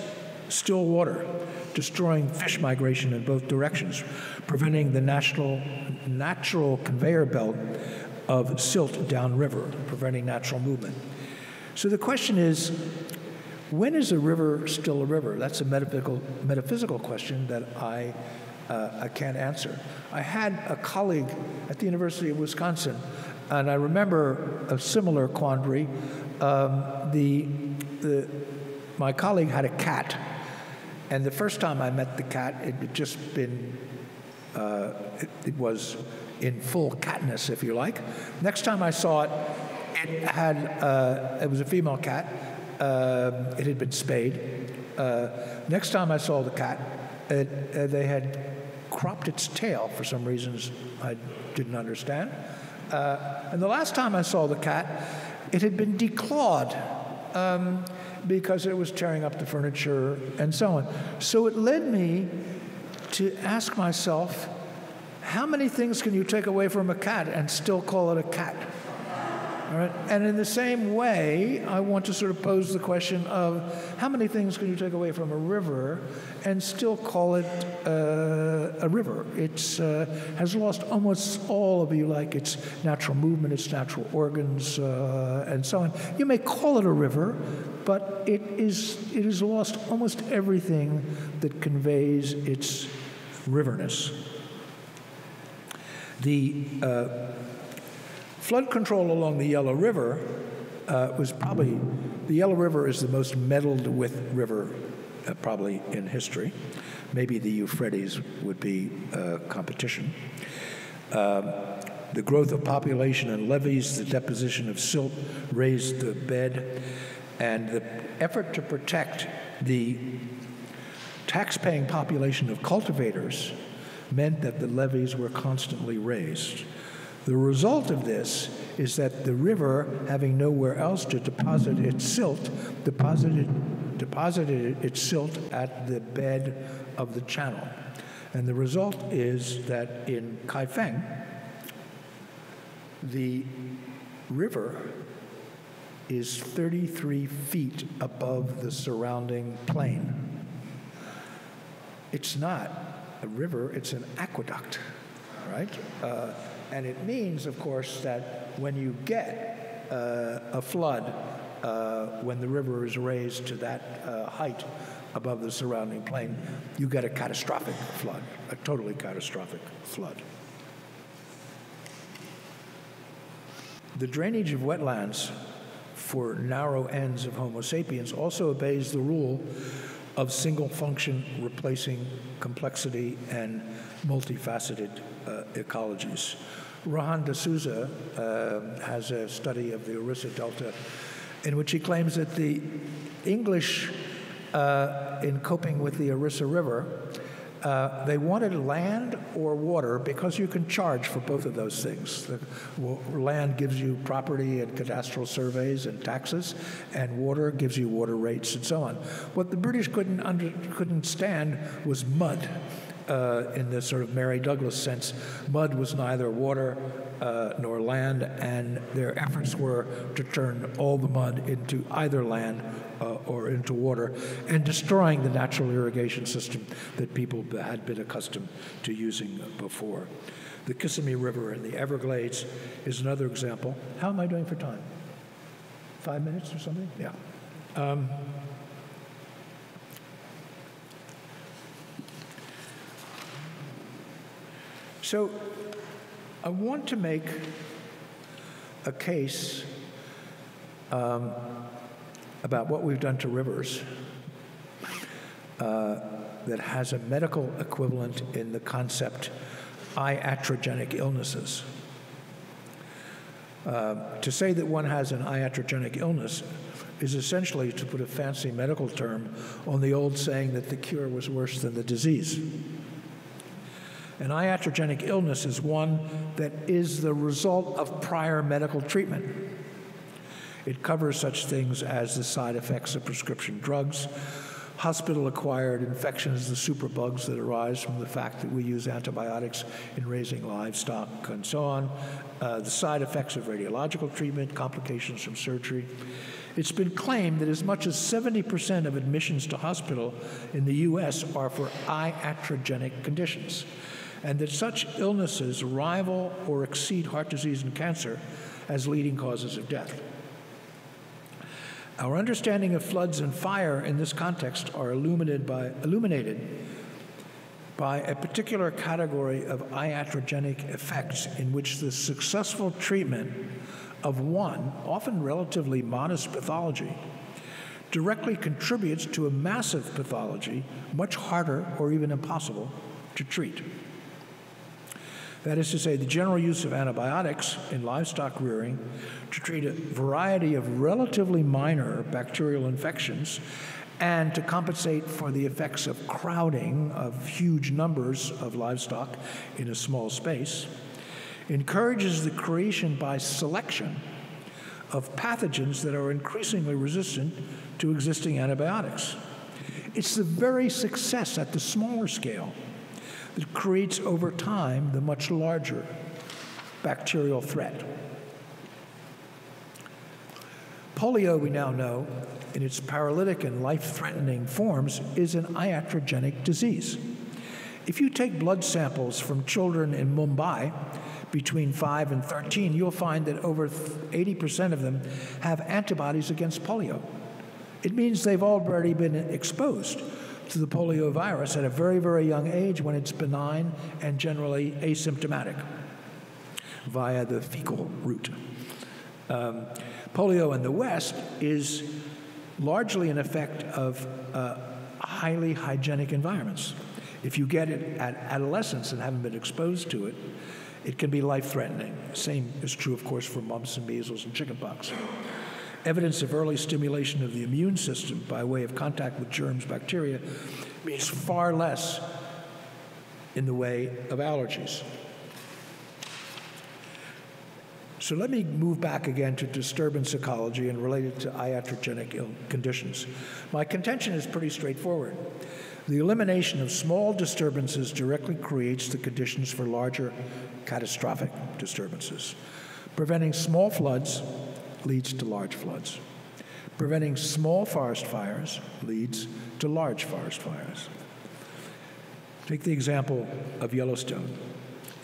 S3: still water, destroying fish migration in both directions, preventing the national, natural conveyor belt of silt downriver, preventing natural movement. So the question is when is a river still a river? That's a metaphysical, metaphysical question that I uh, I can't answer. I had a colleague at the University of Wisconsin, and I remember a similar quandary. Um, the, the, my colleague had a cat, and the first time I met the cat, it had just been, uh, it, it, was in full catness, if you like. Next time I saw it, it had, uh, it was a female cat. Um, it had been spayed. Uh, next time I saw the cat, it, uh, they had cropped its tail for some reasons I didn't understand. Uh, and the last time I saw the cat, it had been declawed um, because it was tearing up the furniture and so on. So it led me to ask myself, how many things can you take away from a cat and still call it a cat? All right? And in the same way, I want to sort of pose the question of how many things can you take away from a river and still call it uh, a river? It uh, has lost almost all of you like its natural movement, its natural organs, uh, and so on. You may call it a river, but it is it has lost almost everything that conveys its riverness. The uh, Flood control along the Yellow River uh, was probably, the Yellow River is the most meddled with river uh, probably in history. Maybe the Euphrates would be uh, competition. Um, the growth of population and levees, the deposition of silt raised the bed, and the effort to protect the tax-paying population of cultivators meant that the levees were constantly raised. The result of this is that the river, having nowhere else to deposit its silt, deposited, deposited its silt at the bed of the channel. And the result is that in Kaifeng, the river is 33 feet above the surrounding plain. It's not a river, it's an aqueduct, right? Uh, and it means, of course, that when you get uh, a flood, uh, when the river is raised to that uh, height above the surrounding plain, you get a catastrophic flood, a totally catastrophic flood. The drainage of wetlands for narrow ends of Homo sapiens also obeys the rule of single function replacing complexity and multifaceted uh, ecologies. Rohan D'Souza uh, has a study of the Orissa Delta in which he claims that the English, uh, in coping with the Orissa River, uh, they wanted land or water because you can charge for both of those things. The land gives you property and cadastral surveys and taxes, and water gives you water rates and so on. What the British couldn't, under, couldn't stand was mud uh, in the sort of Mary Douglas sense, mud was neither water uh, nor land, and their efforts were to turn all the mud into either land uh, or into water, and destroying the natural irrigation system that people had been accustomed to using before. The Kissimmee River in the Everglades is another example. How am I doing for time? Five minutes or something? Yeah. Um, So I want to make a case um, about what we've done to rivers uh, that has a medical equivalent in the concept iatrogenic illnesses. Uh, to say that one has an iatrogenic illness is essentially to put a fancy medical term on the old saying that the cure was worse than the disease. An iatrogenic illness is one that is the result of prior medical treatment. It covers such things as the side effects of prescription drugs, hospital acquired infections, the superbugs that arise from the fact that we use antibiotics in raising livestock, and so on, uh, the side effects of radiological treatment, complications from surgery. It's been claimed that as much as 70% of admissions to hospital in the US are for iatrogenic conditions, and that such illnesses rival or exceed heart disease and cancer as leading causes of death. Our understanding of floods and fire in this context are illuminated by, illuminated by a particular category of iatrogenic effects in which the successful treatment of one, often relatively modest pathology, directly contributes to a massive pathology much harder or even impossible to treat. That is to say, the general use of antibiotics in livestock rearing to treat a variety of relatively minor bacterial infections and to compensate for the effects of crowding of huge numbers of livestock in a small space, encourages the creation by selection of pathogens that are increasingly resistant to existing antibiotics. It's the very success at the smaller scale that creates over time the much larger bacterial threat. Polio, we now know, in its paralytic and life threatening forms, is an iatrogenic disease. If you take blood samples from children in Mumbai between 5 and 13, you'll find that over 80% of them have antibodies against polio. It means they've already been exposed to the polio virus at a very, very young age when it's benign and generally asymptomatic via the fecal route. Um, polio in the West is largely an effect of uh, highly hygienic environments. If you get it at adolescence and haven't been exposed to it, it can be life threatening. Same is true, of course, for mumps and measles and chickenpox. Evidence of early stimulation of the immune system by way of contact with germs, bacteria, means far less in the way of allergies. So let me move back again to disturbance ecology and related to iatrogenic conditions. My contention is pretty straightforward. The elimination of small disturbances directly creates the conditions for larger catastrophic disturbances. Preventing small floods leads to large floods. Preventing small forest fires leads to large forest fires. Take the example of Yellowstone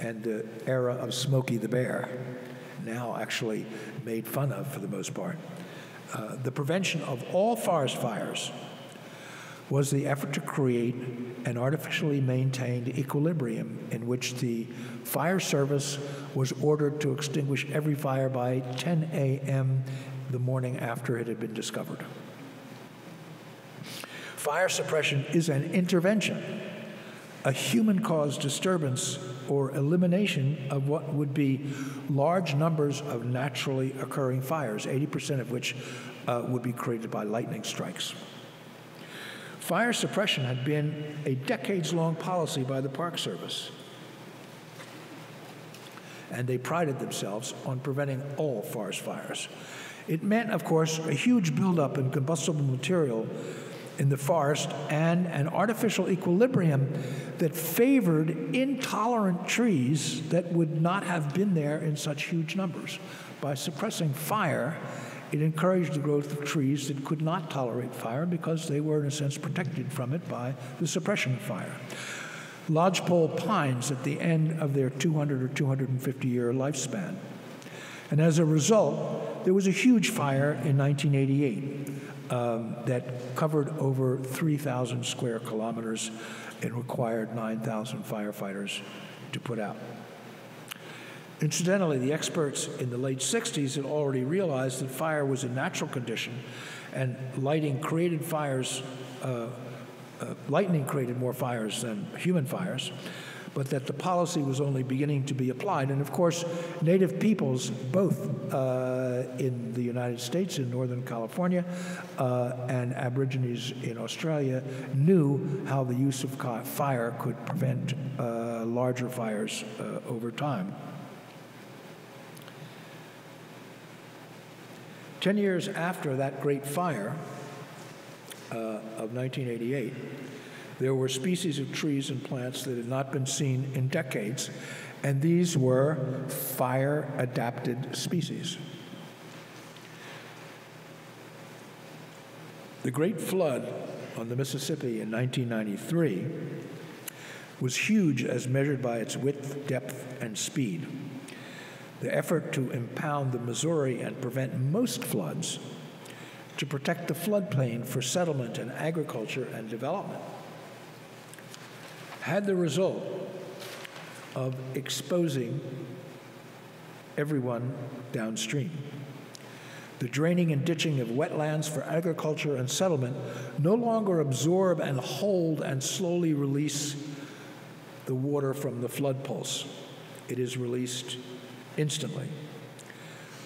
S3: and the era of Smokey the Bear, now actually made fun of for the most part. Uh, the prevention of all forest fires was the effort to create an artificially maintained equilibrium in which the fire service was ordered to extinguish every fire by 10 a.m. the morning after it had been discovered. Fire suppression is an intervention, a human caused disturbance or elimination of what would be large numbers of naturally occurring fires, 80% of which uh, would be created by lightning strikes. Fire suppression had been a decades long policy by the Park Service. And they prided themselves on preventing all forest fires. It meant, of course, a huge buildup in combustible material in the forest and an artificial equilibrium that favored intolerant trees that would not have been there in such huge numbers. By suppressing fire, it encouraged the growth of trees that could not tolerate fire because they were, in a sense, protected from it by the suppression of fire. Lodgepole pines at the end of their 200 or 250 year lifespan. And as a result, there was a huge fire in 1988 um, that covered over 3,000 square kilometers and required 9,000 firefighters to put out. Incidentally, the experts in the late 60s had already realized that fire was a natural condition and lighting created fires, uh, uh, lightning created more fires than human fires, but that the policy was only beginning to be applied. And of course, native peoples, both uh, in the United States, in Northern California, uh, and Aborigines in Australia, knew how the use of fire could prevent uh, larger fires uh, over time. Ten years after that great fire uh, of 1988, there were species of trees and plants that had not been seen in decades, and these were fire adapted species. The Great Flood on the Mississippi in 1993 was huge as measured by its width, depth, and speed the effort to impound the Missouri and prevent most floods, to protect the floodplain for settlement and agriculture and development, had the result of exposing everyone downstream. The draining and ditching of wetlands for agriculture and settlement no longer absorb and hold and slowly release the water from the flood pulse. It is released instantly.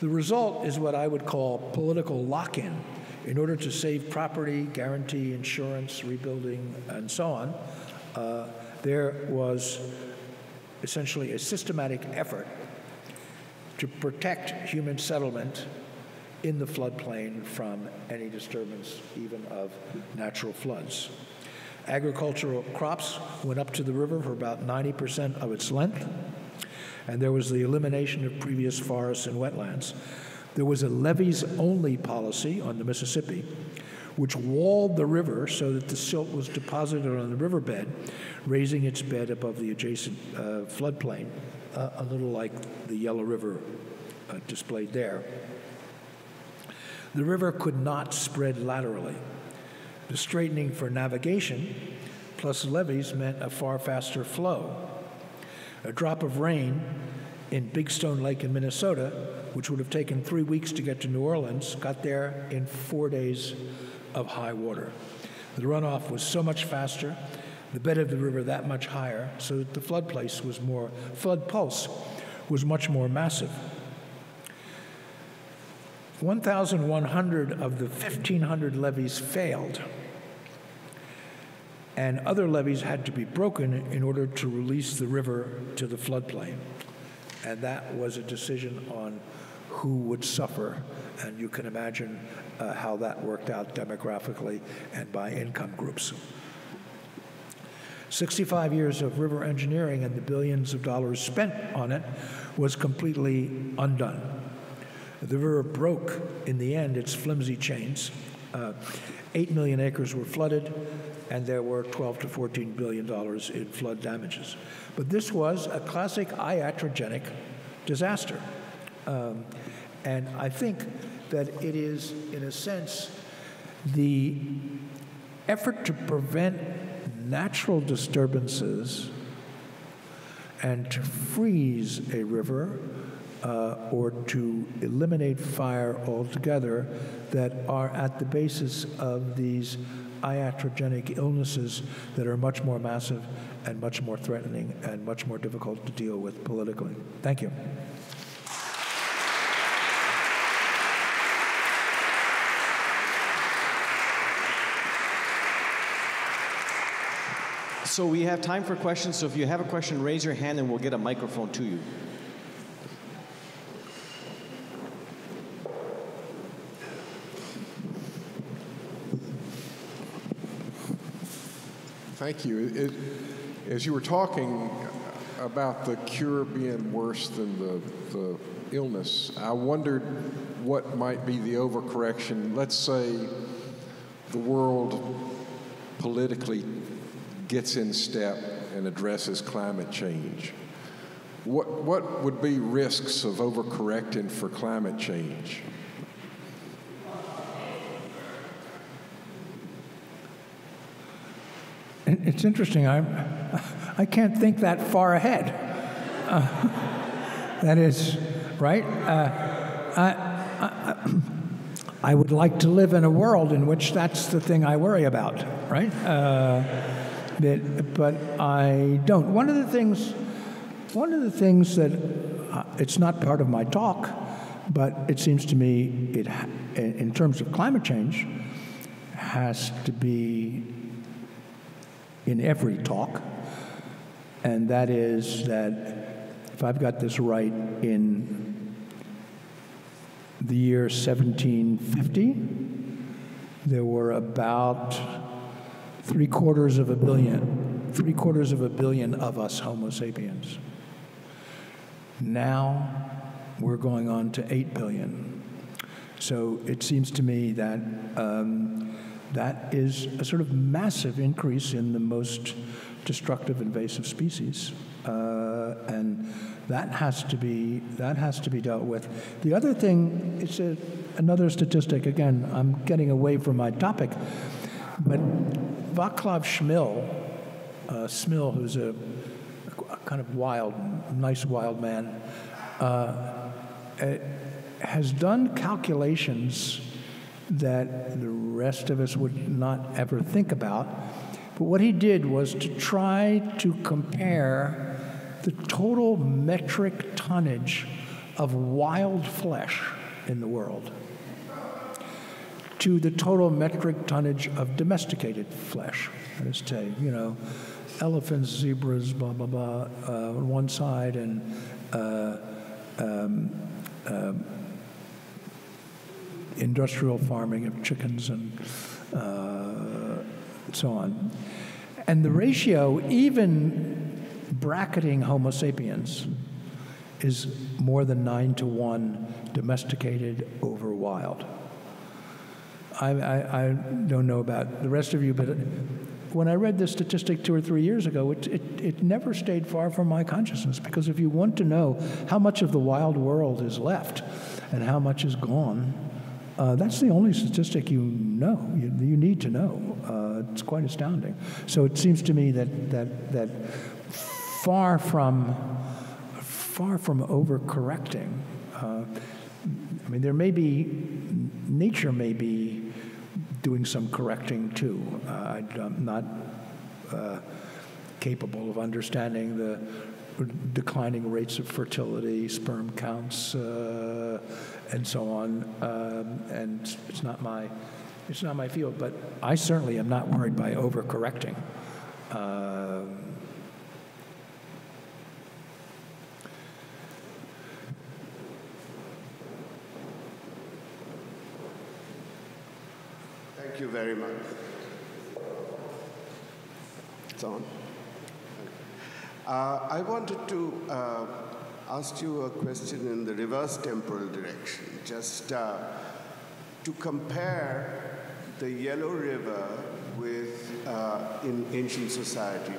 S3: The result is what I would call political lock in. In order to save property, guarantee insurance, rebuilding, and so on, uh, there was essentially a systematic effort to protect human settlement in the floodplain from any disturbance, even of natural floods. Agricultural crops went up to the river for about 90% of its length and there was the elimination of previous forests and wetlands. There was a levees only policy on the Mississippi, which walled the river so that the silt was deposited on the riverbed, raising its bed above the adjacent uh, floodplain, uh, a little like the Yellow River uh, displayed there. The river could not spread laterally. The straightening for navigation plus levees meant a far faster flow. A drop of rain in Big Stone Lake in Minnesota, which would have taken three weeks to get to New Orleans, got there in four days of high water. The runoff was so much faster, the bed of the river that much higher, so that the flood place was more, flood pulse was much more massive. 1,100 of the 1,500 levees failed and other levees had to be broken in order to release the river to the floodplain. And that was a decision on who would suffer. And you can imagine uh, how that worked out demographically and by income groups. 65 years of river engineering and the billions of dollars spent on it was completely undone. The river broke, in the end, its flimsy chains. Uh, 8 million acres were flooded, and there were 12 to 14 billion dollars in flood damages. But this was a classic iatrogenic disaster. Um, and I think that it is, in a sense, the effort to prevent natural disturbances and to freeze a river uh, or to eliminate fire altogether that are at the basis of these iatrogenic illnesses that are much more massive and much more threatening and much more difficult to deal with politically. Thank you.
S2: So we have time for questions. So if you have a question, raise your hand and we'll get a microphone to you.
S4: Thank you. It, as you were talking about the cure being worse than the, the illness, I wondered what might be the overcorrection. Let's say the world politically gets in step and addresses climate change. What, what would be risks of overcorrecting for climate change?
S3: It's interesting. I, I can't think that far ahead. Uh, That is, right? Uh, I, I, I, would like to live in a world in which that's the thing I worry about, right? Uh, but, but I don't. One of the things, one of the things that uh, it's not part of my talk, but it seems to me it, in terms of climate change, has to be in every talk, and that is that if I've got this right, in the year 1750, there were about three quarters of a billion, three quarters of a billion of us Homo sapiens. Now we're going on to 8 billion. So it seems to me that um, that is a sort of massive increase in the most destructive invasive species. Uh, and that has to be that has to be dealt with. The other thing, it's a, another statistic. Again, I'm getting away from my topic, but Vaclav Smil, uh, Smil, who's a, a, kind of wild, nice wild man, uh, uh, has done calculations that the rest of us would not ever think about. But what he did was to try to compare the total metric tonnage of wild flesh in the world to the total metric tonnage of domesticated flesh. That is to say, you know, elephants, zebras, blah, blah, blah, uh, on one side, and uh, um, um, industrial farming of chickens and uh, so on. And the ratio, even bracketing Homo sapiens, is more than nine to one domesticated over wild. I, I, I, don't know about the rest of you, but when I read this statistic two or three years ago, it, it, it never stayed far from my consciousness because if you want to know how much of the wild world is left and how much is gone, uh, that's the only statistic you know, you, you need to know. Uh, it's quite astounding. So it seems to me that, that, that far from, far from overcorrecting, uh, I mean, there may be, nature may be doing some correcting too. Uh, I'm not uh, capable of understanding the declining rates of fertility, sperm counts, uh, and so on. Um, and it's not my it's not my field, but I certainly am not worried by overcorrecting. Um, thank
S5: you very much. It's on. Uh, I wanted to uh, ask you a question in the reverse temporal direction, just uh, to compare the Yellow River with, uh, in ancient society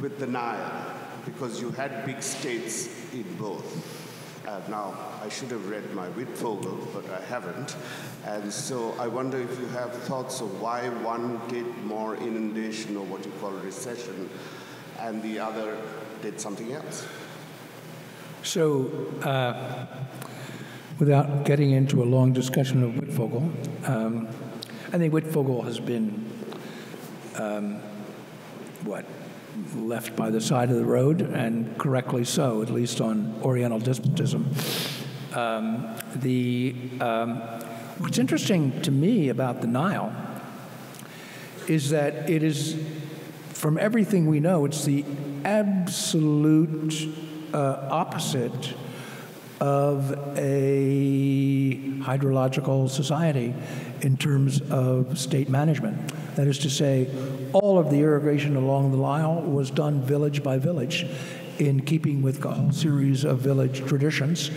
S5: with the Nile, because you had big states in both. Uh, now, I should have read my Wittfogel, but I haven't. And so I wonder if you have thoughts of why one did more inundation or what you call recession and the other did something else.
S3: So, uh, without getting into a long discussion of Wittfogel, um, I think Wittfogel has been, um, what, left by the side of the road, and correctly so, at least on Oriental despotism. Um, the, um, what's interesting to me about the Nile is that it is, from everything we know, it's the absolute uh, opposite of a hydrological society in terms of state management. That is to say, all of the irrigation along the Nile was done village by village in keeping with a whole series of village traditions.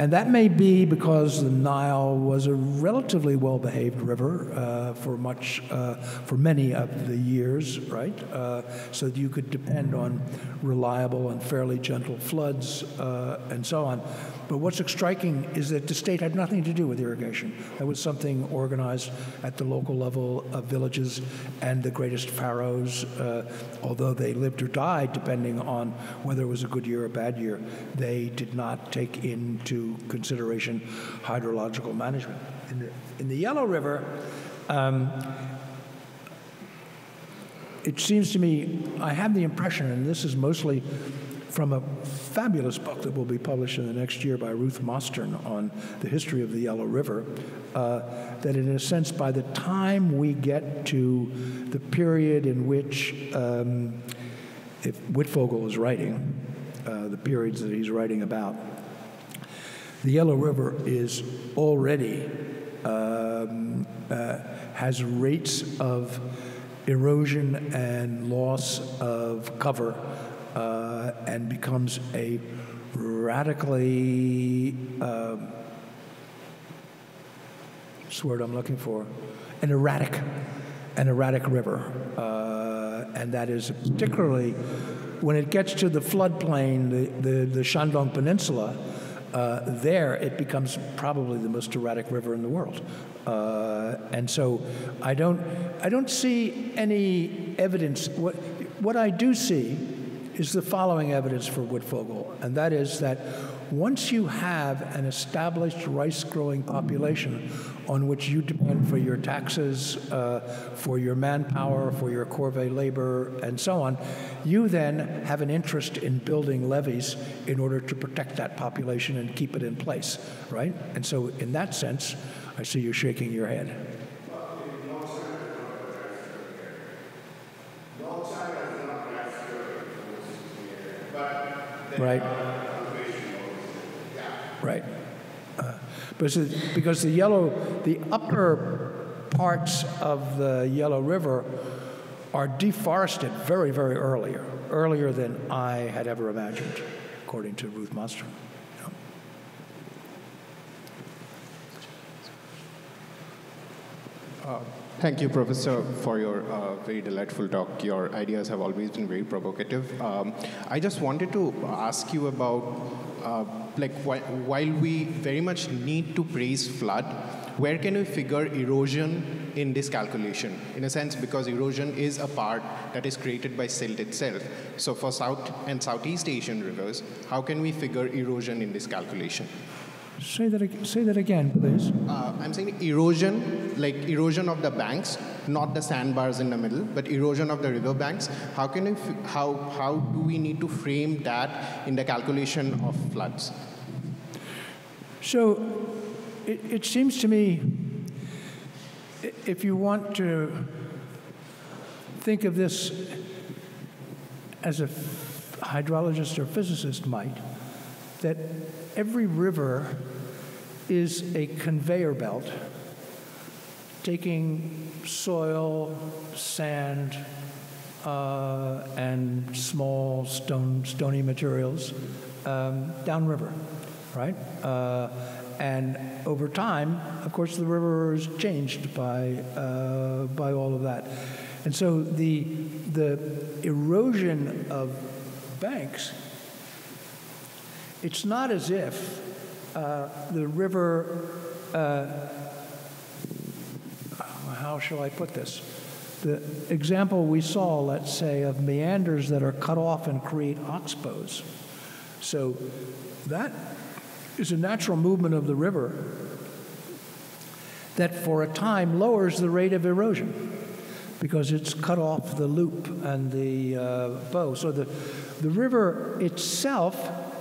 S3: And that may be because the Nile was a relatively well-behaved river uh, for much, uh, for many of the years, right? Uh, so you could depend on reliable and fairly gentle floods uh, and so on. But what's striking is that the state had nothing to do with irrigation. That was something organized at the local level of villages and the greatest pharaohs, uh, although they lived or died depending on whether it was a good year or a bad year, they did not take into consideration hydrological management. In the, in the Yellow River, um, it seems to me, I have the impression, and this is mostly from a fabulous book that will be published in the next year by Ruth Mostern on the history of the Yellow River, uh, that in a sense, by the time we get to the period in which, um, if Wittfogel is writing, uh, the periods that he's writing about, the Yellow River is already um, uh, has rates of erosion and loss of cover and becomes a radically, uh, what's word I'm looking for? An erratic, an erratic river. Uh, and that is particularly when it gets to the floodplain, the, the, the Shandong Peninsula, uh, there it becomes probably the most erratic river in the world. Uh, and so I don't, I don't see any evidence. What, what I do see is the following evidence for Wittfogel, and that is that once you have an established rice growing population on which you depend for your taxes, uh, for your manpower, for your corvée labor, and so on, you then have an interest in building levees in order to protect that population and keep it in place, right? And so, in that sense, I see you shaking your head. Right. Right. Uh, because, the yellow, the upper parts of the Yellow River are deforested very, very earlier, earlier than I had ever imagined, according to Ruth Mostern.
S6: Uh, Thank you, Professor, for your uh, very delightful talk. Your ideas have always been very provocative. Um, I just wanted to ask you about, uh, like, wh while we very much need to praise flood, where can we figure erosion in this calculation? In a sense, because erosion is a part that is created by silt itself. So for South and Southeast Asian rivers, how can we figure erosion in this calculation?
S3: Say that, say that again, please.
S6: Uh, I'm saying erosion, like erosion of the banks, not the sandbars in the middle, but erosion of the river banks. How can we, how, how do we need to frame that in the calculation of floods?
S3: So it, it seems to me, if you want to think of this as a hydrologist or physicist might, that every river is a conveyor belt taking soil, sand, uh, and small stone, stony materials um, downriver, right? Uh, and over time, of course, the river is changed by, uh, by all of that. And so the, the erosion of banks it's not as if uh, the river, uh, how shall I put this? The example we saw, let's say, of meanders that are cut off and create oxbows. So that is a natural movement of the river that for a time lowers the rate of erosion because it's cut off the loop and the uh, bow. So the, the river itself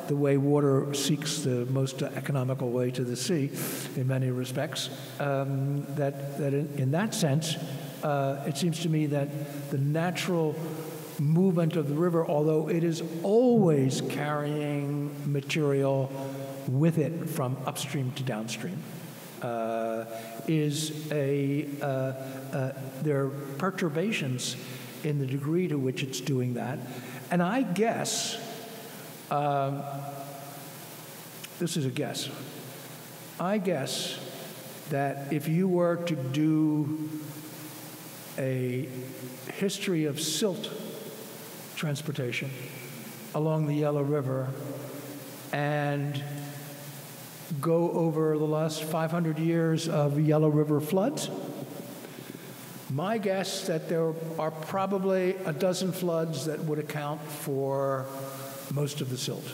S3: the way water seeks the most economical way to the sea in many respects. Um, that, that in, in, that sense, uh, it seems to me that the natural movement of the river, although it is always carrying material with it from upstream to downstream, uh, is a, uh, uh there are perturbations in the degree to which it's doing that. And I guess um, this is a guess. I guess that if you were to do a history of silt transportation along the Yellow River and go over the last 500 years of Yellow River floods. My guess that there are probably a dozen floods that would account for most of the silt.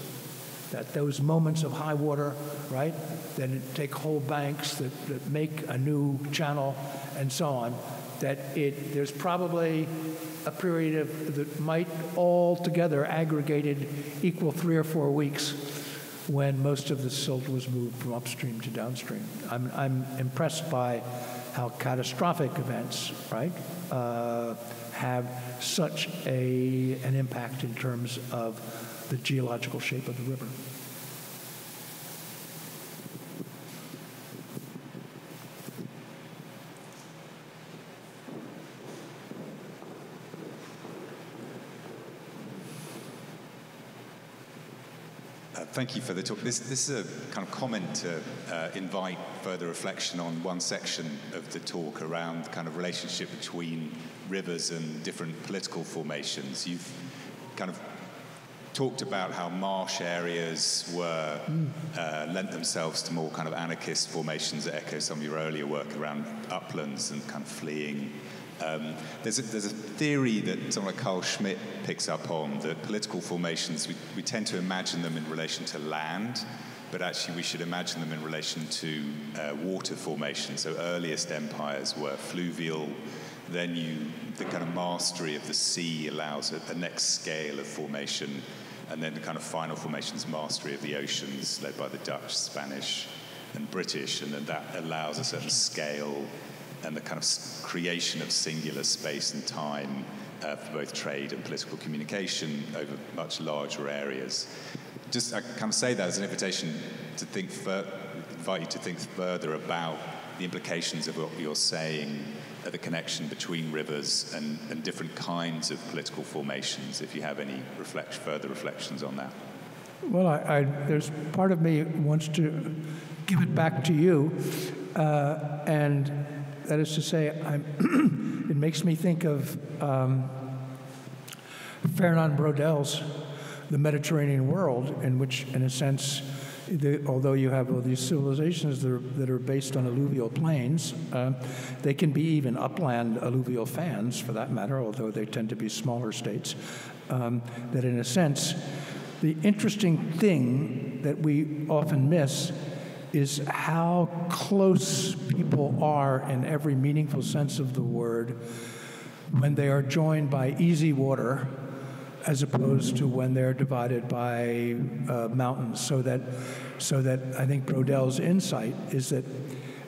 S3: That those moments of high water, right, then take whole banks that, that make a new channel and so on, that it, there's probably a period of, that might all together aggregated equal three or four weeks when most of the silt was moved from upstream to downstream. I'm, I'm impressed by how catastrophic events, right, uh, have such a, an impact in terms of the geological shape of the river.
S7: Thank you for the talk. This, this is a kind of comment to uh, invite further reflection on one section of the talk around the kind of relationship between rivers and different political formations. You've kind of talked about how marsh areas were uh, lent themselves to more kind of anarchist formations that echo some of your earlier work around uplands and kind of fleeing um, there's, a, there's, a, theory that someone like Carl Schmitt picks up on that political formations, we, we, tend to imagine them in relation to land, but actually we should imagine them in relation to uh, water formation. So earliest empires were fluvial, then you, the kind of mastery of the sea allows a, a next scale of formation, and then the kind of final formations mastery of the oceans led by the Dutch, Spanish, and British, and then that allows a certain scale and the kind of creation of singular space and time uh, for both trade and political communication over much larger areas. Just I kind of say that as an invitation to think, invite you to think further about the implications of what you're saying, the connection between rivers and, and different kinds of political formations. If you have any reflect, further reflections on that.
S3: Well, I, I, there's part of me wants to give it back to you, uh, and that is to say, it makes me think of um, Fernand Braudel's The Mediterranean World, in which, in a sense, the, although you have all these civilizations that are, that are based on alluvial plains, uh, they can be even upland alluvial fans, for that matter, although they tend to be smaller states. Um, that, in a sense, the interesting thing that we often miss is how close people are in every meaningful sense of the word when they are joined by easy water as opposed to when they're divided by uh, mountains. So that, so that I think Braudel's insight is that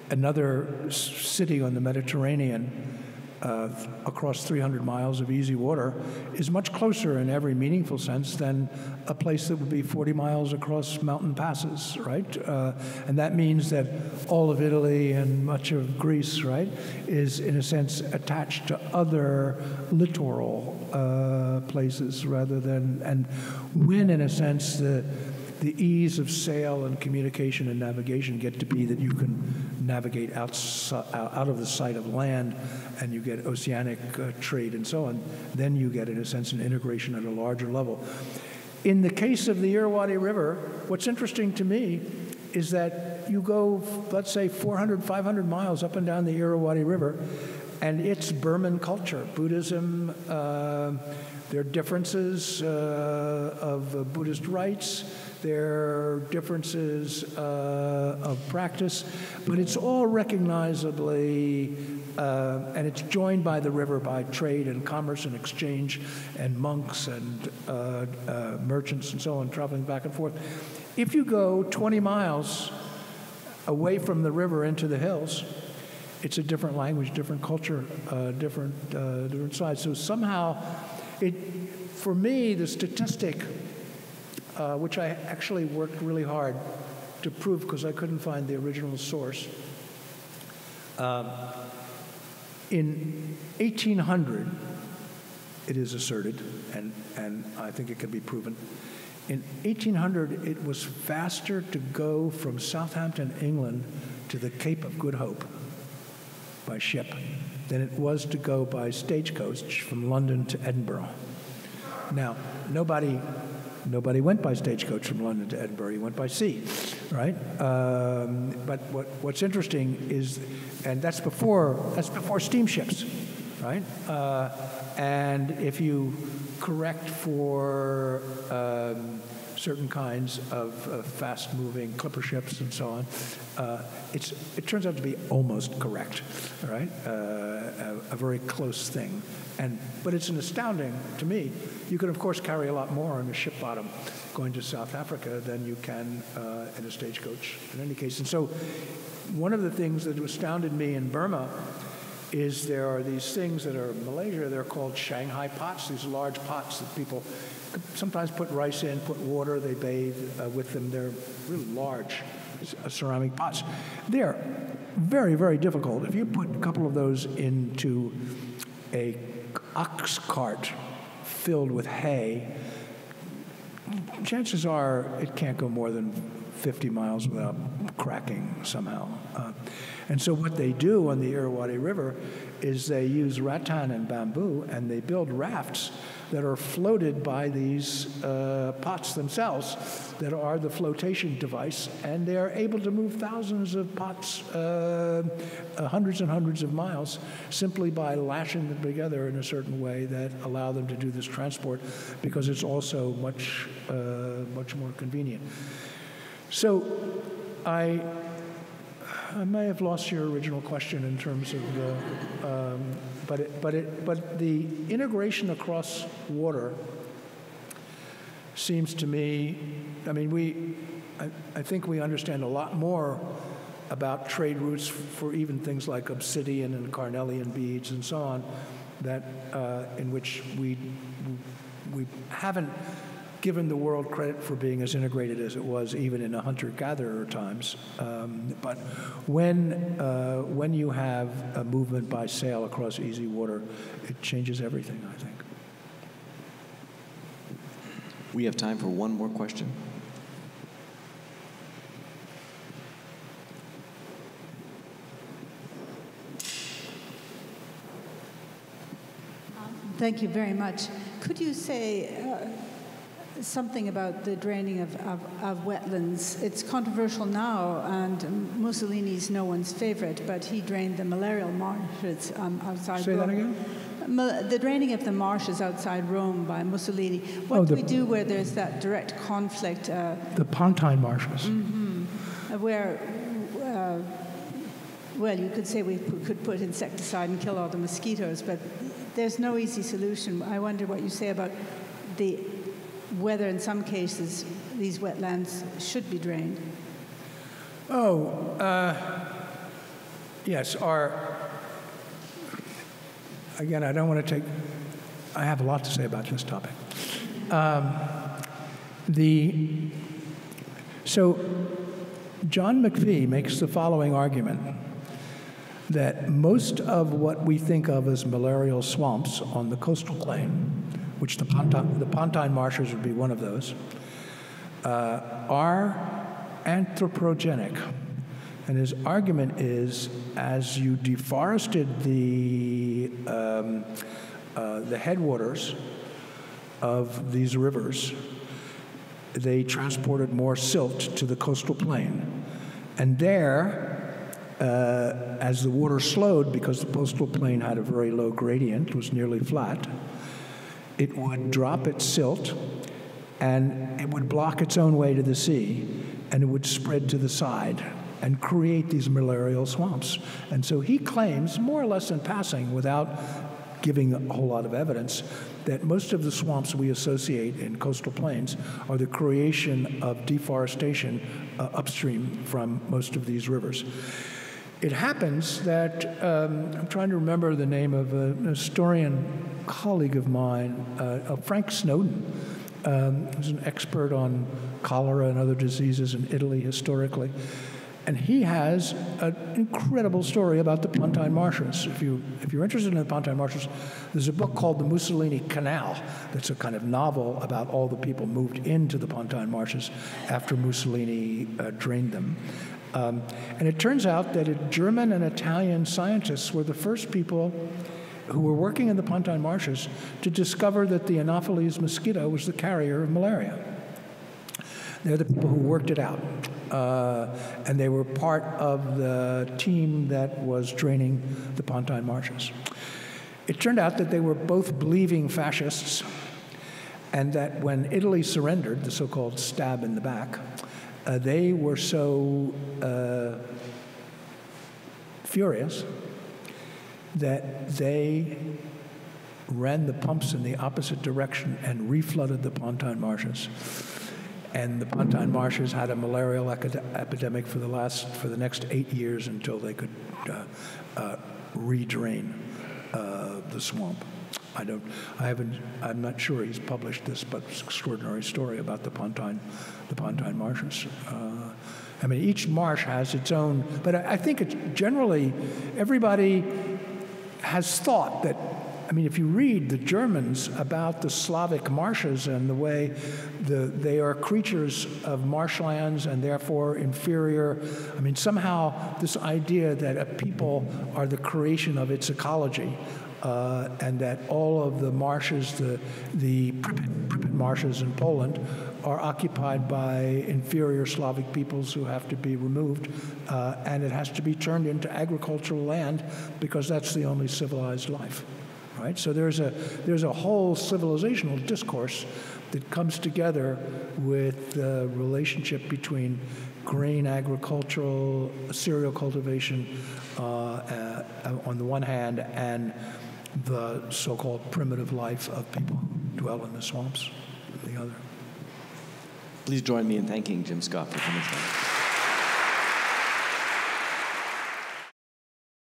S3: another city on the Mediterranean uh, across 300 miles of easy water is much closer in every meaningful sense than a place that would be 40 miles across mountain passes, right? Uh, and that means that all of Italy and much of Greece, right, is in a sense attached to other littoral uh, places rather than, and when in a sense the the ease of sail and communication and navigation get to be that you can navigate outside, out of the sight of land and you get oceanic uh, trade and so on, then you get, in a sense, an integration at a larger level. In the case of the Irrawaddy River, what's interesting to me is that you go, let's say, 400, 500 miles up and down the Irrawaddy River, and it's Burman culture, Buddhism, uh, there are differences uh, of uh, Buddhist rites, there are differences uh, of practice, but it's all recognizably, uh, and it's joined by the river by trade and commerce and exchange and monks and uh, uh merchants and so on traveling back and forth. If you go 20 miles away from the river into the hills, it's a different language, different culture, uh, different, uh, different sides. So somehow, it, for me, the statistic uh, which I actually worked really hard to prove because I couldn't find the original source. Um, in 1800, it is asserted, and, and I think it can be proven. In 1800, it was faster to go from Southampton, England, to the Cape of Good Hope by ship than it was to go by stagecoach from London to Edinburgh. Now, nobody nobody went by stagecoach from London to Edinburgh. You went by sea, right? Um, but what, what's interesting is, and that's before that's before steamships, right? Uh, and if you correct for um, certain kinds of fast-moving clipper ships and so on, uh, it's, it turns out to be almost correct, right? Uh, a, a, very close thing. And, but it's an astounding, to me, you can of course carry a lot more on a ship bottom going to South Africa than you can uh, in a stagecoach in any case. And so one of the things that astounded me in Burma is there are these things that are in Malaysia, they're called Shanghai pots, these large pots that people sometimes put rice in, put water, they bathe uh, with them. They're really large uh, ceramic pots. They're very, very difficult. If you put a couple of those into a ox cart filled with hay, chances are it can't go more than 50 miles without cracking somehow. Uh, and so what they do on the Irrawaddy River is they use rattan and bamboo and they build rafts that are floated by these uh, pots themselves that are the flotation device, and they are able to move thousands of pots, uh, uh, hundreds and hundreds of miles, simply by lashing them together in a certain way that allow them to do this transport, because it's also much, uh, much more convenient. So I I may have lost your original question in terms of the, um, but it, but it, but the integration across water seems to me. I mean, we, I, I think we understand a lot more about trade routes for even things like obsidian and carnelian beads and so on, that uh, in which we we haven't given the world credit for being as integrated as it was even in a hunter-gatherer times. Um, but when, uh, when you have a movement by sail across easy water, it changes everything, I think.
S2: We have time for one more question.
S8: Thank you very much. Could you say, uh, something about the draining of, of, of, wetlands. It's controversial now, and Mussolini's no one's favorite, but he drained the malarial marshes um, outside
S3: Say
S8: Rome.
S3: that again?
S8: The draining of the marshes outside Rome by Mussolini. What
S3: oh,
S8: do we do where there's that direct conflict? Uh,
S3: the Pontine marshes.
S8: Mm-hmm, where, uh, well, you could say we could put insecticide and kill all the mosquitoes, but there's no easy solution. I wonder what you say about the whether in some cases these wetlands should be drained.
S3: Oh, uh, yes. Our, again, I don't want to take, I have a lot to say about this topic. Um, the, so, John McPhee makes the following argument that most of what we think of as malarial swamps on the coastal plain which the Pontine, the Pontine marshes would be one of those, uh, are anthropogenic. And his argument is as you deforested the, um, uh, the headwaters of these rivers, they transported more silt to the coastal plain. And there, uh, as the water slowed, because the coastal plain had a very low gradient, was nearly flat, it would drop its silt and it would block its own way to the sea and it would spread to the side and create these malarial swamps. And so he claims, more or less in passing, without giving a whole lot of evidence, that most of the swamps we associate in coastal plains are the creation of deforestation uh, upstream from most of these rivers. It happens that, um, I'm trying to remember the name of a, an historian colleague of mine, uh, Frank Snowden, um, who's an expert on cholera and other diseases in Italy historically. And he has an incredible story about the Pontine Marshes. If, you, if you're interested in the Pontine Marshes, there's a book called The Mussolini Canal that's a kind of novel about all the people moved into the Pontine Marshes after Mussolini uh, drained them. Um, and it turns out that German and Italian scientists were the first people who were working in the Pontine marshes to discover that the Anopheles mosquito was the carrier of malaria. They're the people who worked it out. Uh, and they were part of the team that was draining the Pontine marshes. It turned out that they were both believing fascists, and that when Italy surrendered, the so called stab in the back, uh, they were so uh, furious that they ran the pumps in the opposite direction and reflooded the Pontine marshes. And the Pontine marshes had a malarial epidemic for the last, for the next eight years until they could uh, uh, redrain uh, the swamp. I don't, I haven't, I'm not sure he's published this, but it's an extraordinary story about the Pontine, the Pontine marshes. Uh, I mean, each marsh has its own, but I, I think it's generally everybody has thought that I mean, if you read the Germans about the Slavic marshes and the way the, they are creatures of marshlands and therefore inferior, I mean, somehow this idea that a people are the creation of its ecology uh, and that all of the marshes, the, the marshes in Poland, are occupied by inferior Slavic peoples who have to be removed, uh, and it has to be turned into agricultural land because that's the only civilized life right? So there's a, there's a whole civilizational discourse that comes together with the relationship between grain agricultural, cereal cultivation uh, uh, on the one hand, and the so-called primitive life of people who dwell in the swamps on the other.
S2: Please join me in thanking Jim Scott for coming tonight.